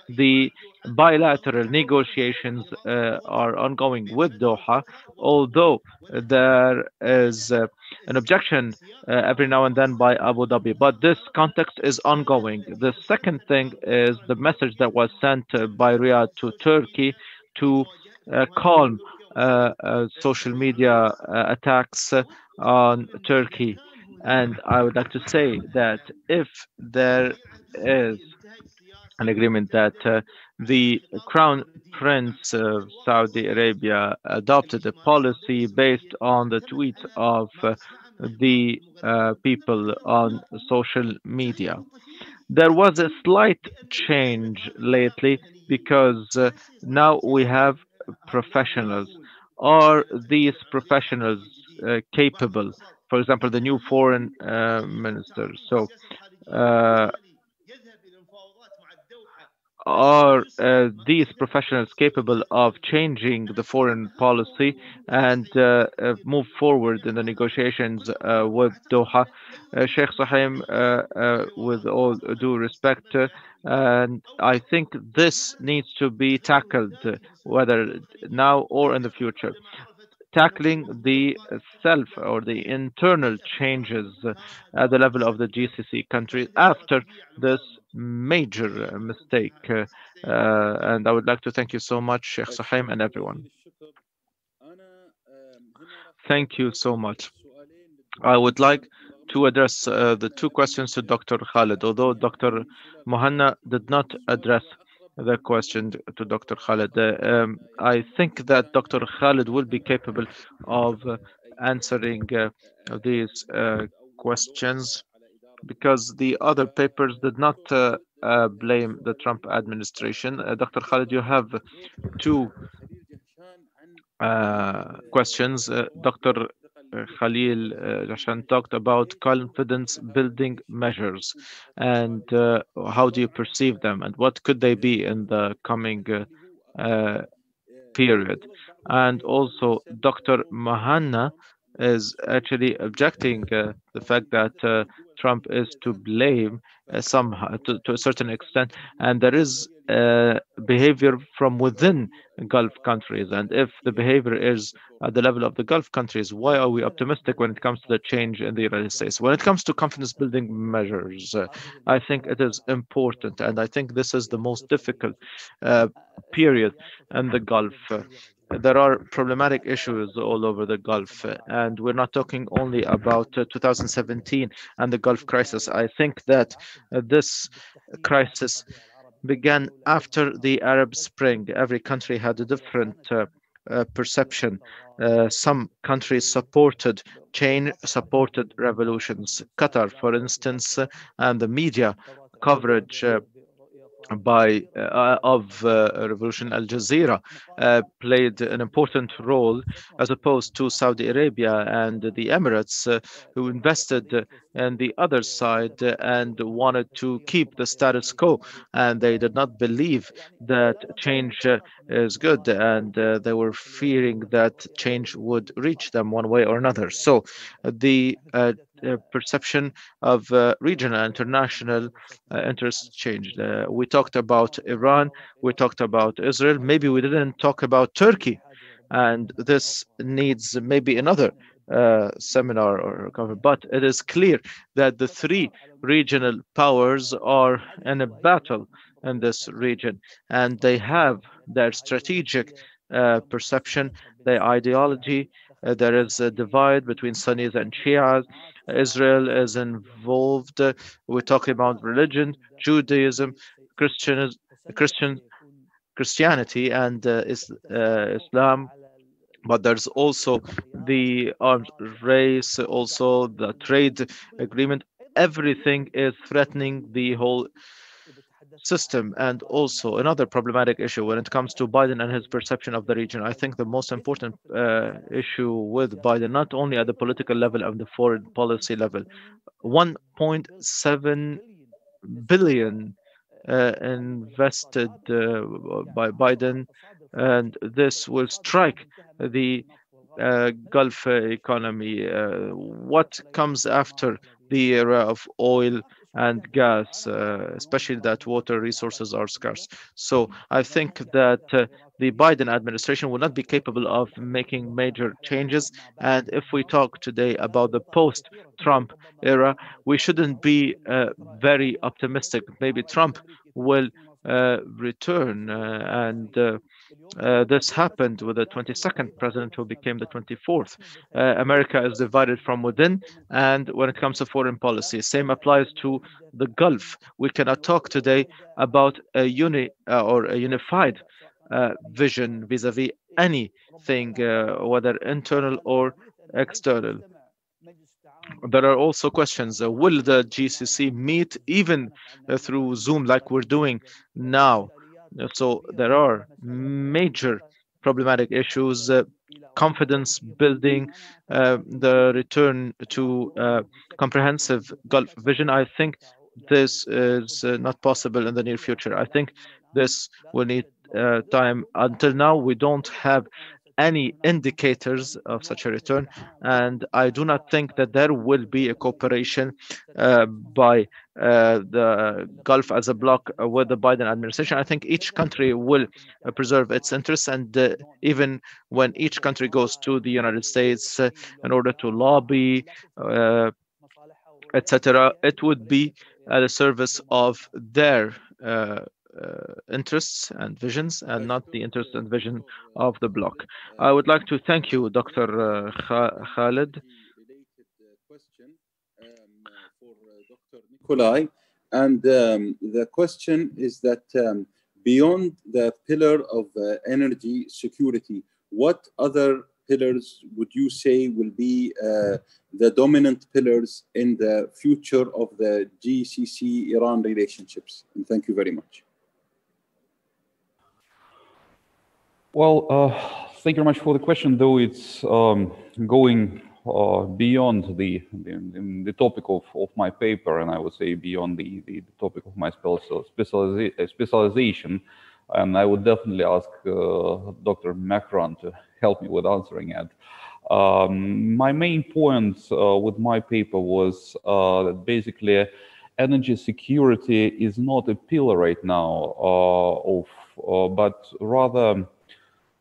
the bilateral negotiations uh, are ongoing with Doha, although there is uh, an objection uh, every now and then by Abu Dhabi. But this context is ongoing. The second thing is the message that was sent by Riyadh to Turkey to uh, calm uh, social media attacks on Turkey. And I would like to say that if there is an agreement that uh, the Crown Prince of Saudi Arabia adopted a policy based on the tweets of uh, the uh, people on social media. There was a slight change lately because uh, now we have professionals. Are these professionals capable? For example, the new foreign uh, minister. So, uh, are uh, these professionals capable of changing the foreign policy and uh, uh, move forward in the negotiations uh, with Doha? Uh, Sheikh Suhaim, uh, uh, with all due respect, uh, and I think this needs to be tackled, uh, whether now or in the future. Tackling the self or the internal changes at the level of the GCC countries after this major mistake. Uh, and I would like to thank you so much, Sheikh Suhaim, and everyone. Thank you so much. I would like to address uh, the two questions to Dr. Khalid, although Dr. Mohanna did not address the question to Dr. Khalid. Uh, um, I think that Dr. Khalid will be capable of uh, answering uh, these questions because the other papers did not blame the Trump administration. Dr. Khalid, you have two questions. Dr. Khalil uh, Jashan talked about confidence building measures and uh, how do you perceive them and what could they be in the coming uh, uh, period. And also, Dr. Mahanna is actually objecting uh, the fact that uh, Trump is to blame uh, somehow to, to, a certain extent, and there is uh, behavior from within Gulf countries. And if the behavior is at the level of the Gulf countries, why are we optimistic when it comes to the change in the United States? When it comes to confidence building measures, uh, I think it is important, and I think this is the most difficult uh, period in the Gulf there are problematic issues all over the Gulf, and we're not talking only about uh, 2017 and the Gulf crisis. I think that uh, this crisis began after the Arab Spring. Every country had a different uh, uh, perception. Uh, some countries supported change, supported revolutions. Qatar, for instance, and the media coverage by uh, of uh, revolution al jazeera uh, played an important role as opposed to saudi arabia and the emirates uh, who invested in the other side and wanted to keep the status quo. And they did not believe that change uh, is good and uh, they were fearing that change would reach them one way or another. So the perception of uh, regional international uh, interests changed. we talked about Iran, we talked about Israel, maybe we didn't talk about Turkey, and this needs maybe another uh, seminar or cover, but it is clear that the three regional powers are in a battle in this region and they have their strategic uh, perception, their ideology. Uh, there is a divide between Sunnis and Shias. Israel is involved. We're talking about religion, Judaism, Christian, Christian, Christianity, and uh, is, uh, Islam. But there's also the armed race, also the trade agreement. Everything is threatening the whole system and also another problematic issue when it comes to Biden and his perception of the region. I think the most important uh, issue with Biden, not only at the political level and the foreign policy level, 1.7 billion uh, invested uh, by Biden, and this will strike the uh, Gulf economy. Uh, what comes after the era of oil and gas, uh, especially that water resources are scarce. So I think that uh, the Biden administration will not be capable of making major changes. And if we talk today about the post-Trump era, we shouldn't be uh, very optimistic. Maybe Trump will uh, return uh, and uh, this happened with the 22nd president who became the 24th. Uh, America is divided from within, and when it comes to foreign policy, same applies to the Gulf. We cannot talk today about a uni uh, or a unified uh, vision vis-a-vis anything, uh, whether internal or external. There are also questions. Will the GCC meet even through Zoom like we're doing now? So there are major problematic issues, uh, confidence building, uh, the return to uh, comprehensive Gulf vision. I think this is uh, not possible in the near future. I think this will need uh, time. Until now, we don't have any indicators of such a return. And I do not think that there will be a cooperation uh, by uh, the Gulf as a bloc with the Biden administration. I think each country will uh, preserve its interests. And uh, even when each country goes to the United States uh, in order to lobby, uh, etc., it would be at the service of their interests and visions and not the interest and vision of the bloc. I would like to thank you, Dr. Uh, Khalid. Nikolay, and um, the question is that um, beyond the pillar of uh, energy security, what other pillars would you say will be uh, the dominant pillars in the future of the GCC-Iran relationships? And thank you very much. Well, uh, thank you very much for the question, though it's um, going uh, beyond the, the, the topic of, of my paper, and I would say beyond the, the, the topic of my specializa specialization, and I would definitely ask uh, Dr. Macron to help me with answering it. Um, my main point uh, with my paper was uh, that basically energy security is not a pillar right now uh, of, uh, but rather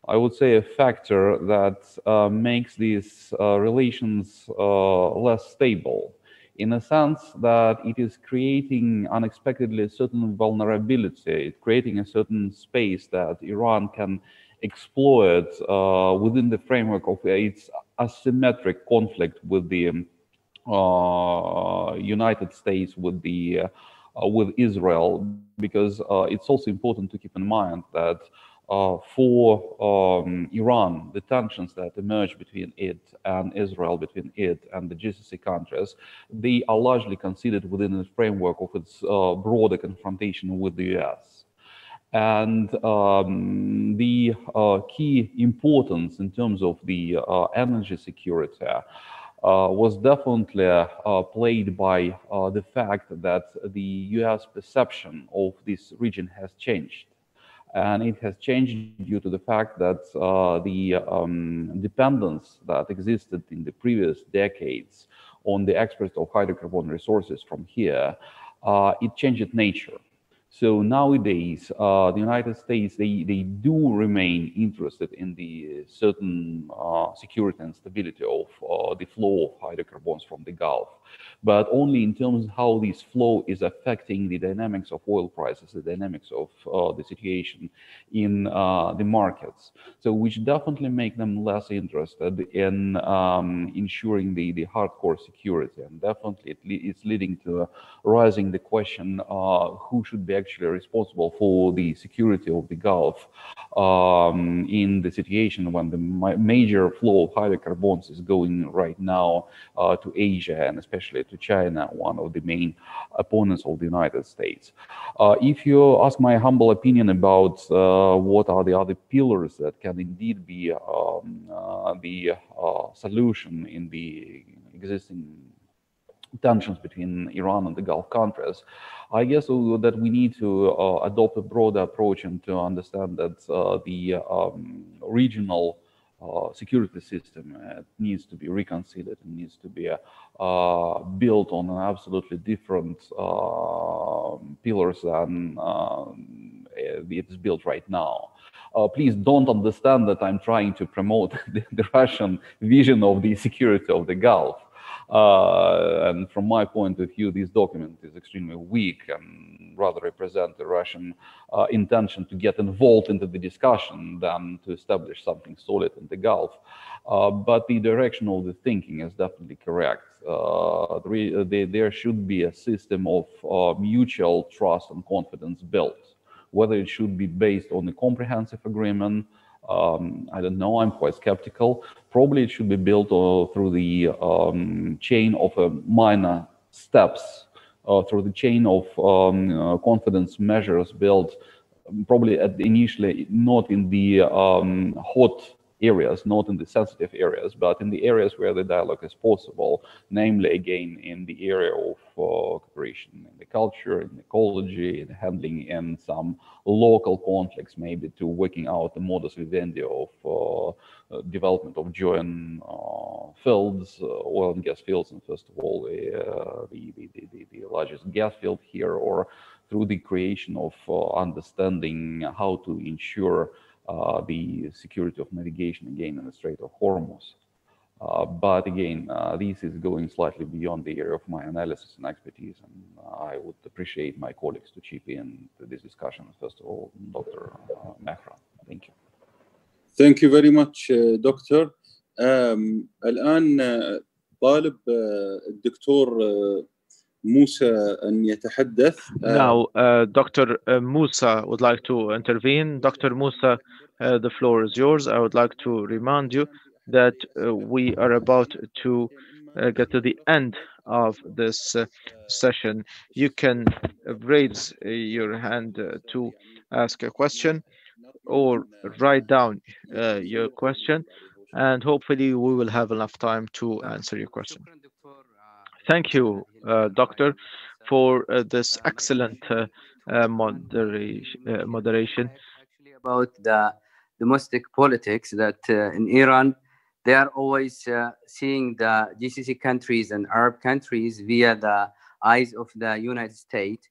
I would say, a factor that uh, makes these uh, relations uh, less stable. In a sense that it is creating unexpectedly a certain vulnerability, creating a certain space that Iran can exploit uh, within the framework of its asymmetric conflict with the uh, United States, with the uh, with Israel, because it's also important to keep in mind that for um, Iran, the tensions that emerge between it and Israel, between it and the GCC countries, they are largely considered within the framework of its uh, broader confrontation with the US. And um, the uh, key importance in terms of the uh, energy security uh, was definitely uh, played by the fact that the US perception of this region has changed and it has changed due to the fact that uh, the um, dependence that existed in the previous decades on the export of hydrocarbon resources from here, uh, it changed nature. So nowadays, uh, the United States, they, they do remain interested in the certain uh, security and stability of uh, the flow of hydrocarbons from the Gulf but only in terms of how this flow is affecting the dynamics of oil prices, the dynamics of uh, the situation in uh, the markets. So which definitely make them less interested in um, ensuring the, the hardcore security. And definitely it it's leading to rising the question, uh, who should be actually responsible for the security of the Gulf um, in the situation when the major flow of hydrocarbons is going right now uh, to Asia and especially to China, one of the main opponents of the United States. Uh, if you ask my humble opinion about uh, what are the other pillars that can indeed be um, uh, the uh, solution in the existing tensions between Iran and the Gulf countries, I guess that we need to uh, adopt a broader approach and to understand that uh, the um, regional security system uh, needs to be reconsidered and needs to be uh, built on absolutely different pillars than it is built right now. Uh, please don't understand that I'm trying to promote the, the, Russian vision of the security of the Gulf. Uh, and from my point of view, this document is extremely weak and rather represent the Russian uh, intention to get involved into the discussion than to establish something solid in the Gulf. Uh, but the direction of the thinking is definitely correct. Uh, the, there should be a system of uh, mutual trust and confidence built, whether it should be based on a comprehensive agreement, um, I don't know. I'm quite skeptical. Probably it should be built uh, through the um, chain of uh, minor steps, uh, through the chain of um, uh, confidence measures built, probably at initially not in the um, hot areas, not in the sensitive areas, but in the areas where the dialogue is possible, namely, again, in the area of uh, cooperation in the culture, in ecology, in handling in some local conflicts, maybe to working out the modus vivendi of uh, uh development of joint uh, fields, uh, oil and gas fields, and first of all, uh, the, the, the, the, largest gas field here, or through the creation of understanding how to ensure uh, the security of navigation again in the Strait of Hormuz. Uh, but again, uh, this is going slightly beyond the area of my analysis and expertise, and I would appreciate my colleagues to chip in to this discussion. First of all, Dr. Mehran. Thank you. Thank you very much, Doctor. Um, الآن طالب الدكتور موسى أن يتحدث. Now, uh, Dr. Musa would like to intervene. Dr. Musa, uh, the floor is yours. I would like to remind you that uh, we are about to uh, get to the end of this uh, session. You can raise your hand uh, to ask a question or write down your question and hopefully we will have enough time to answer your question. Thank you, uh, Doctor, for uh, this excellent uh, uh, moderation. Uh, moderation. Actually, about the domestic politics that in Iran, they are always seeing the GCC countries and Arab countries via the eyes of the United States.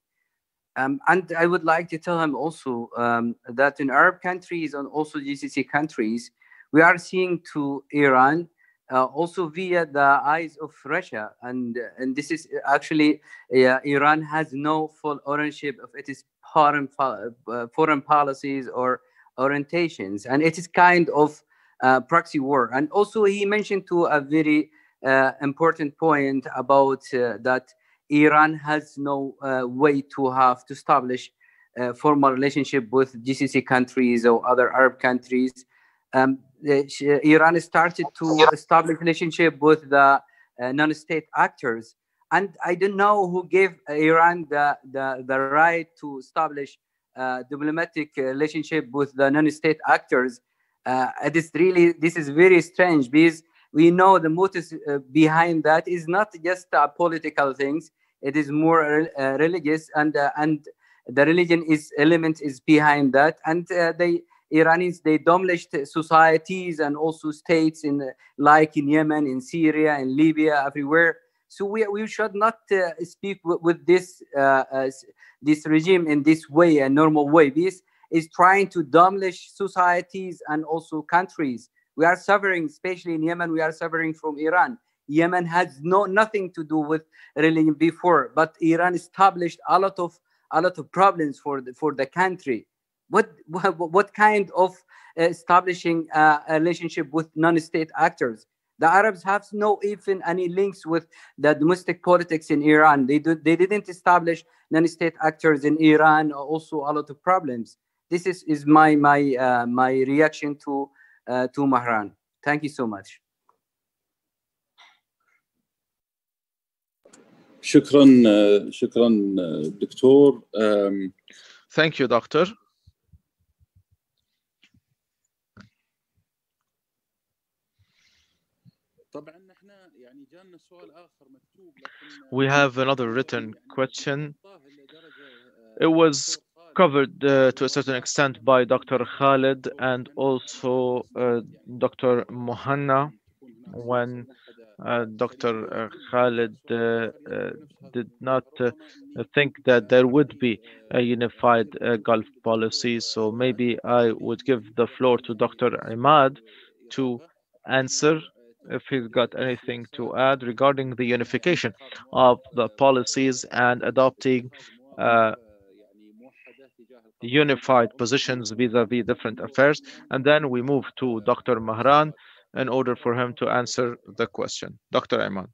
Um, and I would like to tell him also um, that in Arab countries and also GCC countries, we are seeing to Iran uh, also via the eyes of Russia. And, and this is actually, uh, Iran has no full ownership of its foreign, uh, foreign policies or orientations. And it is kind of uh, proxy war. And also he mentioned to a very uh, important point about uh, that Iran has no uh, way to have to establish a formal relationship with GCC countries or other Arab countries. Um, Iran started to establish relationship with the uh, non-state actors. And I don't know who gave Iran the, the, the right to establish uh, diplomatic relationship with the non-state actors. Uh, it is really, this is very strange because we know the motives uh, behind that is not just uh, political things. It is more uh, religious and, uh, and the religion is element is behind that. And they, Iranians, they demolished societies and also states in like in Yemen, in Syria, in Libya, everywhere. So we, we should not uh, speak with, this uh, this regime in this way, a normal way. This is trying to demolish societies and also countries. We are suffering, especially in Yemen. We are suffering from Iran. Yemen has no nothing to do with religion before, but Iran established a lot of a lot of problems for the, for the country. What what kind of uh, establishing a relationship with non-state actors? The Arabs have no even any links with the domestic politics in Iran. They do, they didn't establish non-state actors in Iran. Uh, also, a lot of problems. This is, is my my uh, my reaction to uh, to Mehran. Thank you so much. شكرا شكرا دكتور um, Thank you, doctor. We have another written question. It was covered uh, to a certain extent by Dr. Khalid and also uh, Dr. Mohanna when uh, Dr. Khalid did not think that there would be a unified Gulf policy. So maybe I would give the floor to Dr. Emad to answer if he's got anything to add regarding the unification of the policies and adopting uh, unified positions vis-a-vis -vis different affairs. And then we move to Dr. Mehran in order for him to answer the question. Dr. Ayman.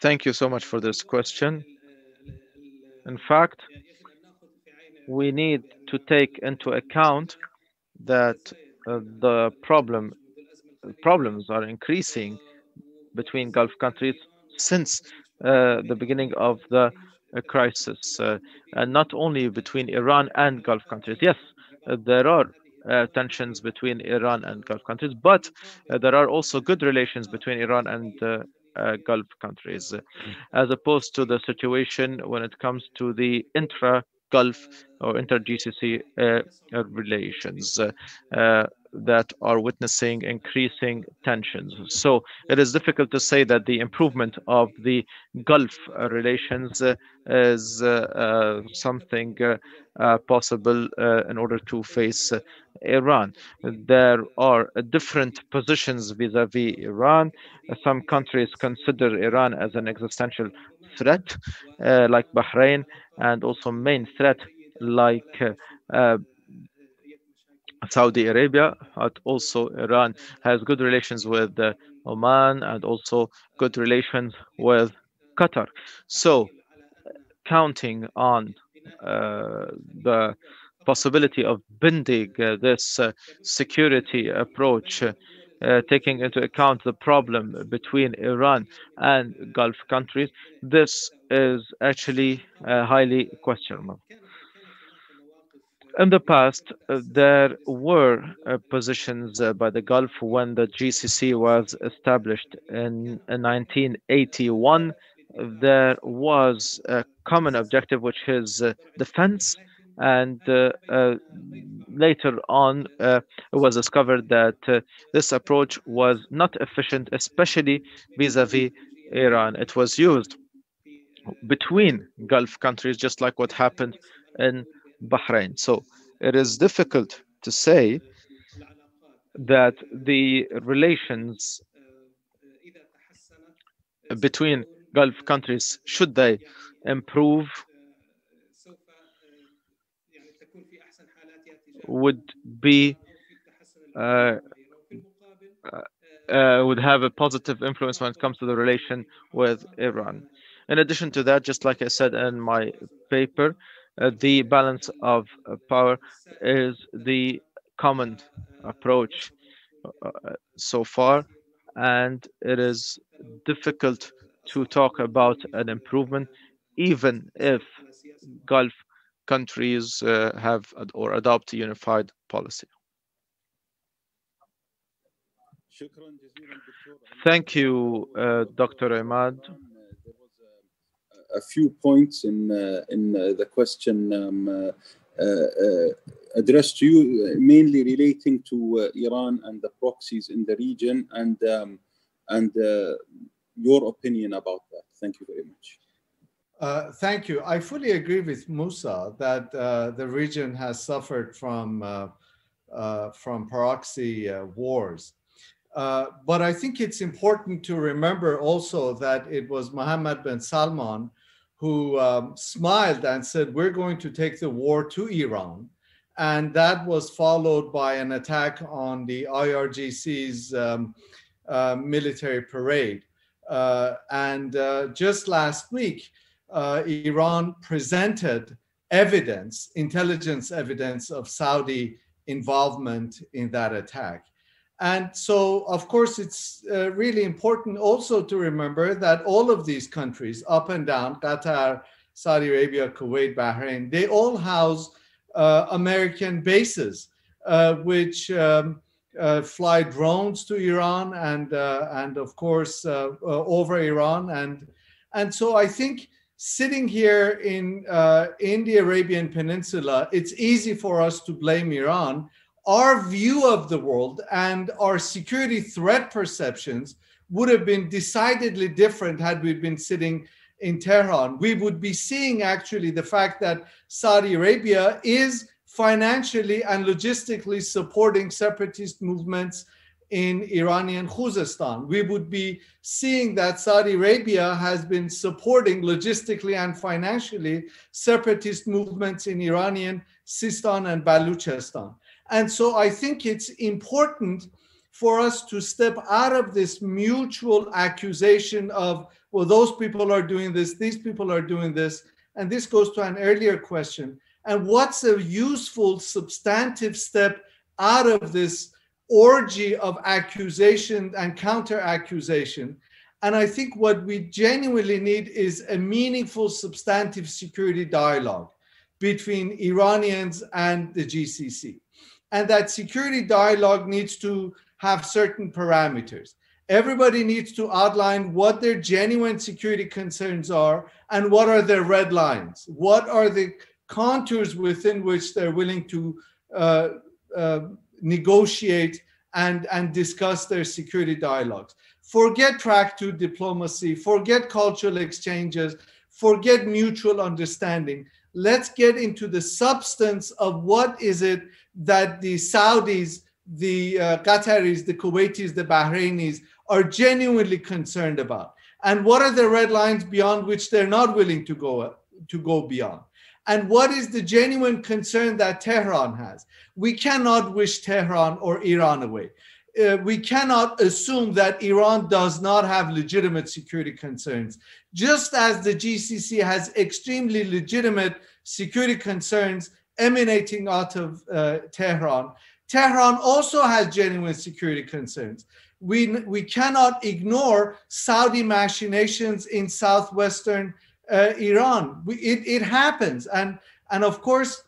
Thank you so much for this question. In fact, we need to take into account that uh, the problem problems are increasing between Gulf countries since uh, the beginning of the uh, crisis, uh, and not only between Iran and Gulf countries. Yes, uh, there are uh, tensions between Iran and Gulf countries, but there are also good relations between Iran and Gulf countries, as opposed to the situation when it comes to the intra Gulf or inter-GCC uh, relations uh, that are witnessing increasing tensions. So it is difficult to say that the improvement of the Gulf relations uh, is uh, something uh, possible uh, in order to face Iran. There are different positions vis-a-vis -vis Iran. Some countries consider Iran as an existential threat, like Bahrain, and also main threat like uh, Saudi Arabia, but also Iran has good relations with uh, Oman and also good relations with Qatar. So, counting on uh, the possibility of bending uh, this uh, security approach, uh, taking into account the problem between Iran and Gulf countries, this is actually highly questionable. In the past, uh, there were uh, positions uh, by the Gulf when the GCC was established in, in 1981. There was a common objective, which is defense. And uh, uh, later on, it was discovered that this approach was not efficient, especially vis-a-vis Iran. It was used between Gulf countries, just like what happened in Bahrain. So it is difficult to say that the relations between Gulf countries, should they improve, would be uh, uh, would have a positive influence when it comes to the relation with Iran. In addition to that, just like I said in my paper, uh, the balance of uh, power is the common approach uh, so far, and it is difficult to talk about an improvement, even if Gulf countries uh, have or adopt a unified policy. Thank you, uh, Dr. Ahmad a few points in uh, in uh, the question um, uh, addressed to you, mainly relating to Iran and the proxies in the region, and um, and your opinion about that. Thank you very much. Uh, thank you. I fully agree with Musa that uh, the region has suffered from uh, from proxy wars. but I think it's important to remember also that it was Mohammed bin Salman who um, smiled and said, We're going to take the war to Iran. And that was followed by an attack on the IRGC's um, uh, military parade. Uh, and uh, just last week, uh, Iran presented evidence, intelligence evidence of Saudi involvement in that attack. And so, of course, it's uh, really important also to remember that all of these countries, up and down, Qatar, Saudi Arabia, Kuwait, Bahrain, they all house uh, American bases, uh, which um, uh, fly drones to Iran and, uh, and of course, uh, over Iran. And, and so I think sitting here in, uh, in the Arabian Peninsula, it's easy for us to blame Iran our view of the world and our security threat perceptions would have been decidedly different had we been sitting in Tehran. We would be seeing actually the fact that Saudi Arabia is financially and logistically supporting separatist movements in Iranian Khuzestan. We would be seeing that Saudi Arabia has been supporting logistically and financially separatist movements in Iranian Sistan and Baluchistan. And so I think it's important for us to step out of this mutual accusation of, well, those people are doing this, these people are doing this. And this goes to an earlier question. And what's a useful, substantive step out of this orgy of accusation and counter accusation? And I think what we genuinely need is a meaningful, substantive security dialogue between Iranians and the GCC and that security dialogue needs to have certain parameters. Everybody needs to outline what their genuine security concerns are and what are their red lines. What are the contours within which they're willing to uh, uh, negotiate and, and discuss their security dialogues. Forget track two diplomacy, forget cultural exchanges, forget mutual understanding. Let's get into the substance of what is it that the Saudis, the uh, Qataris, the Kuwaitis, the Bahrainis are genuinely concerned about? And what are the red lines beyond which they're not willing to go, to go beyond? And what is the genuine concern that Tehran has? We cannot wish Tehran or Iran away. Uh, we cannot assume that Iran does not have legitimate security concerns. Just as the GCC has extremely legitimate security concerns emanating out of uh, Tehran. Tehran also has genuine security concerns. We, we cannot ignore Saudi machinations in southwestern uh, Iran. We, it, it happens. And, and of course,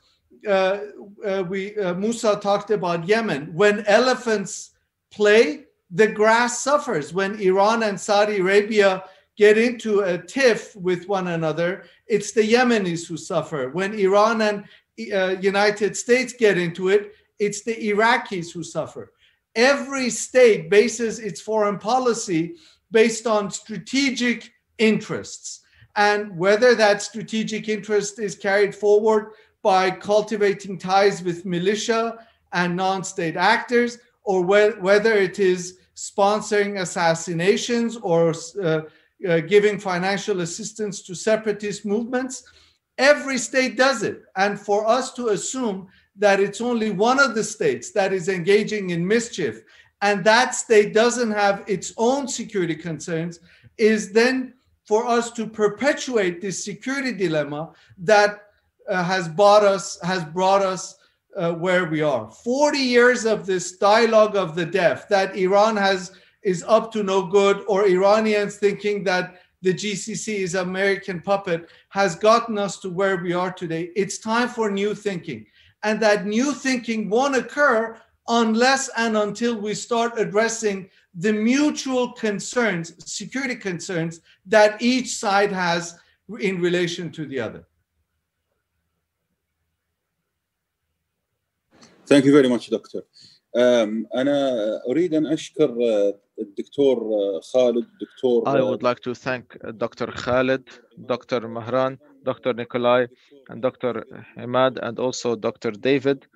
uh, uh, we uh, Musa talked about Yemen. When elephants play, the grass suffers. When Iran and Saudi Arabia get into a tiff with one another, it's the Yemenis who suffer. When Iran and uh, United States get into it, it's the Iraqis who suffer. Every state bases its foreign policy based on strategic interests. And whether that strategic interest is carried forward by cultivating ties with militia and non state actors, or wh- whether it is sponsoring assassinations or uh, uh, giving financial assistance to separatist movements. Every state does it. And for us to assume that it's only one of the states that is engaging in mischief and that state doesn't have its own security concerns is then for us to perpetuate this security dilemma that uh, has brought us has brought us uh, where we are. 40 years of this dialogue of the deaf that iran has is up to no good or iranians thinking that the gcc is american puppet has gotten us to where we are today. It's time for new thinking. And that new thinking won't occur unless and until we start addressing the mutual concerns, security concerns that each side has in relation to the other. Thank you very much, Doctor. Um, أنا أريد أن أشكر uh, الدكتور uh, خالد I uh, would like to thank Dr. Khalid, Dr. Mehran, Dr. Nikolay, and Dr. Hamad, and also Dr. David,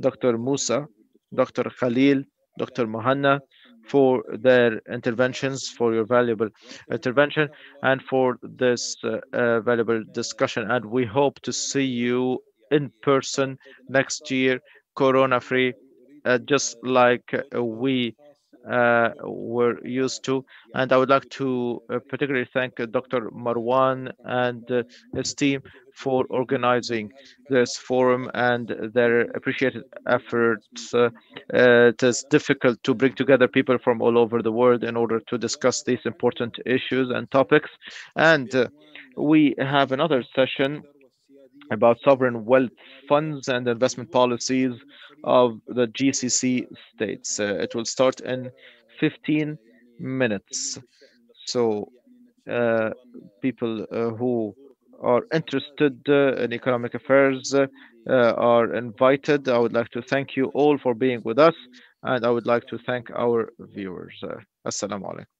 Dr. Musa, Dr. Khalil, Dr. Mohanna, for their interventions, for your valuable intervention, and for this uh, uh, valuable discussion. And we hope to see you in person next year, corona free, uh, just like we uh, were used to. And I would like to uh, particularly thank uh, Dr. Marwan and his team for organizing this forum and their appreciated efforts. it is difficult to bring together people from all over the world in order to discuss these important issues and topics. And we have another session about sovereign wealth funds and investment policies of the GCC states. Uh, it will start in 15 minutes. So uh, people uh, who are interested uh, in economic affairs uh, are invited. I would like to thank you all for being with us, and I would like to thank our viewers. Assalamu alaikum.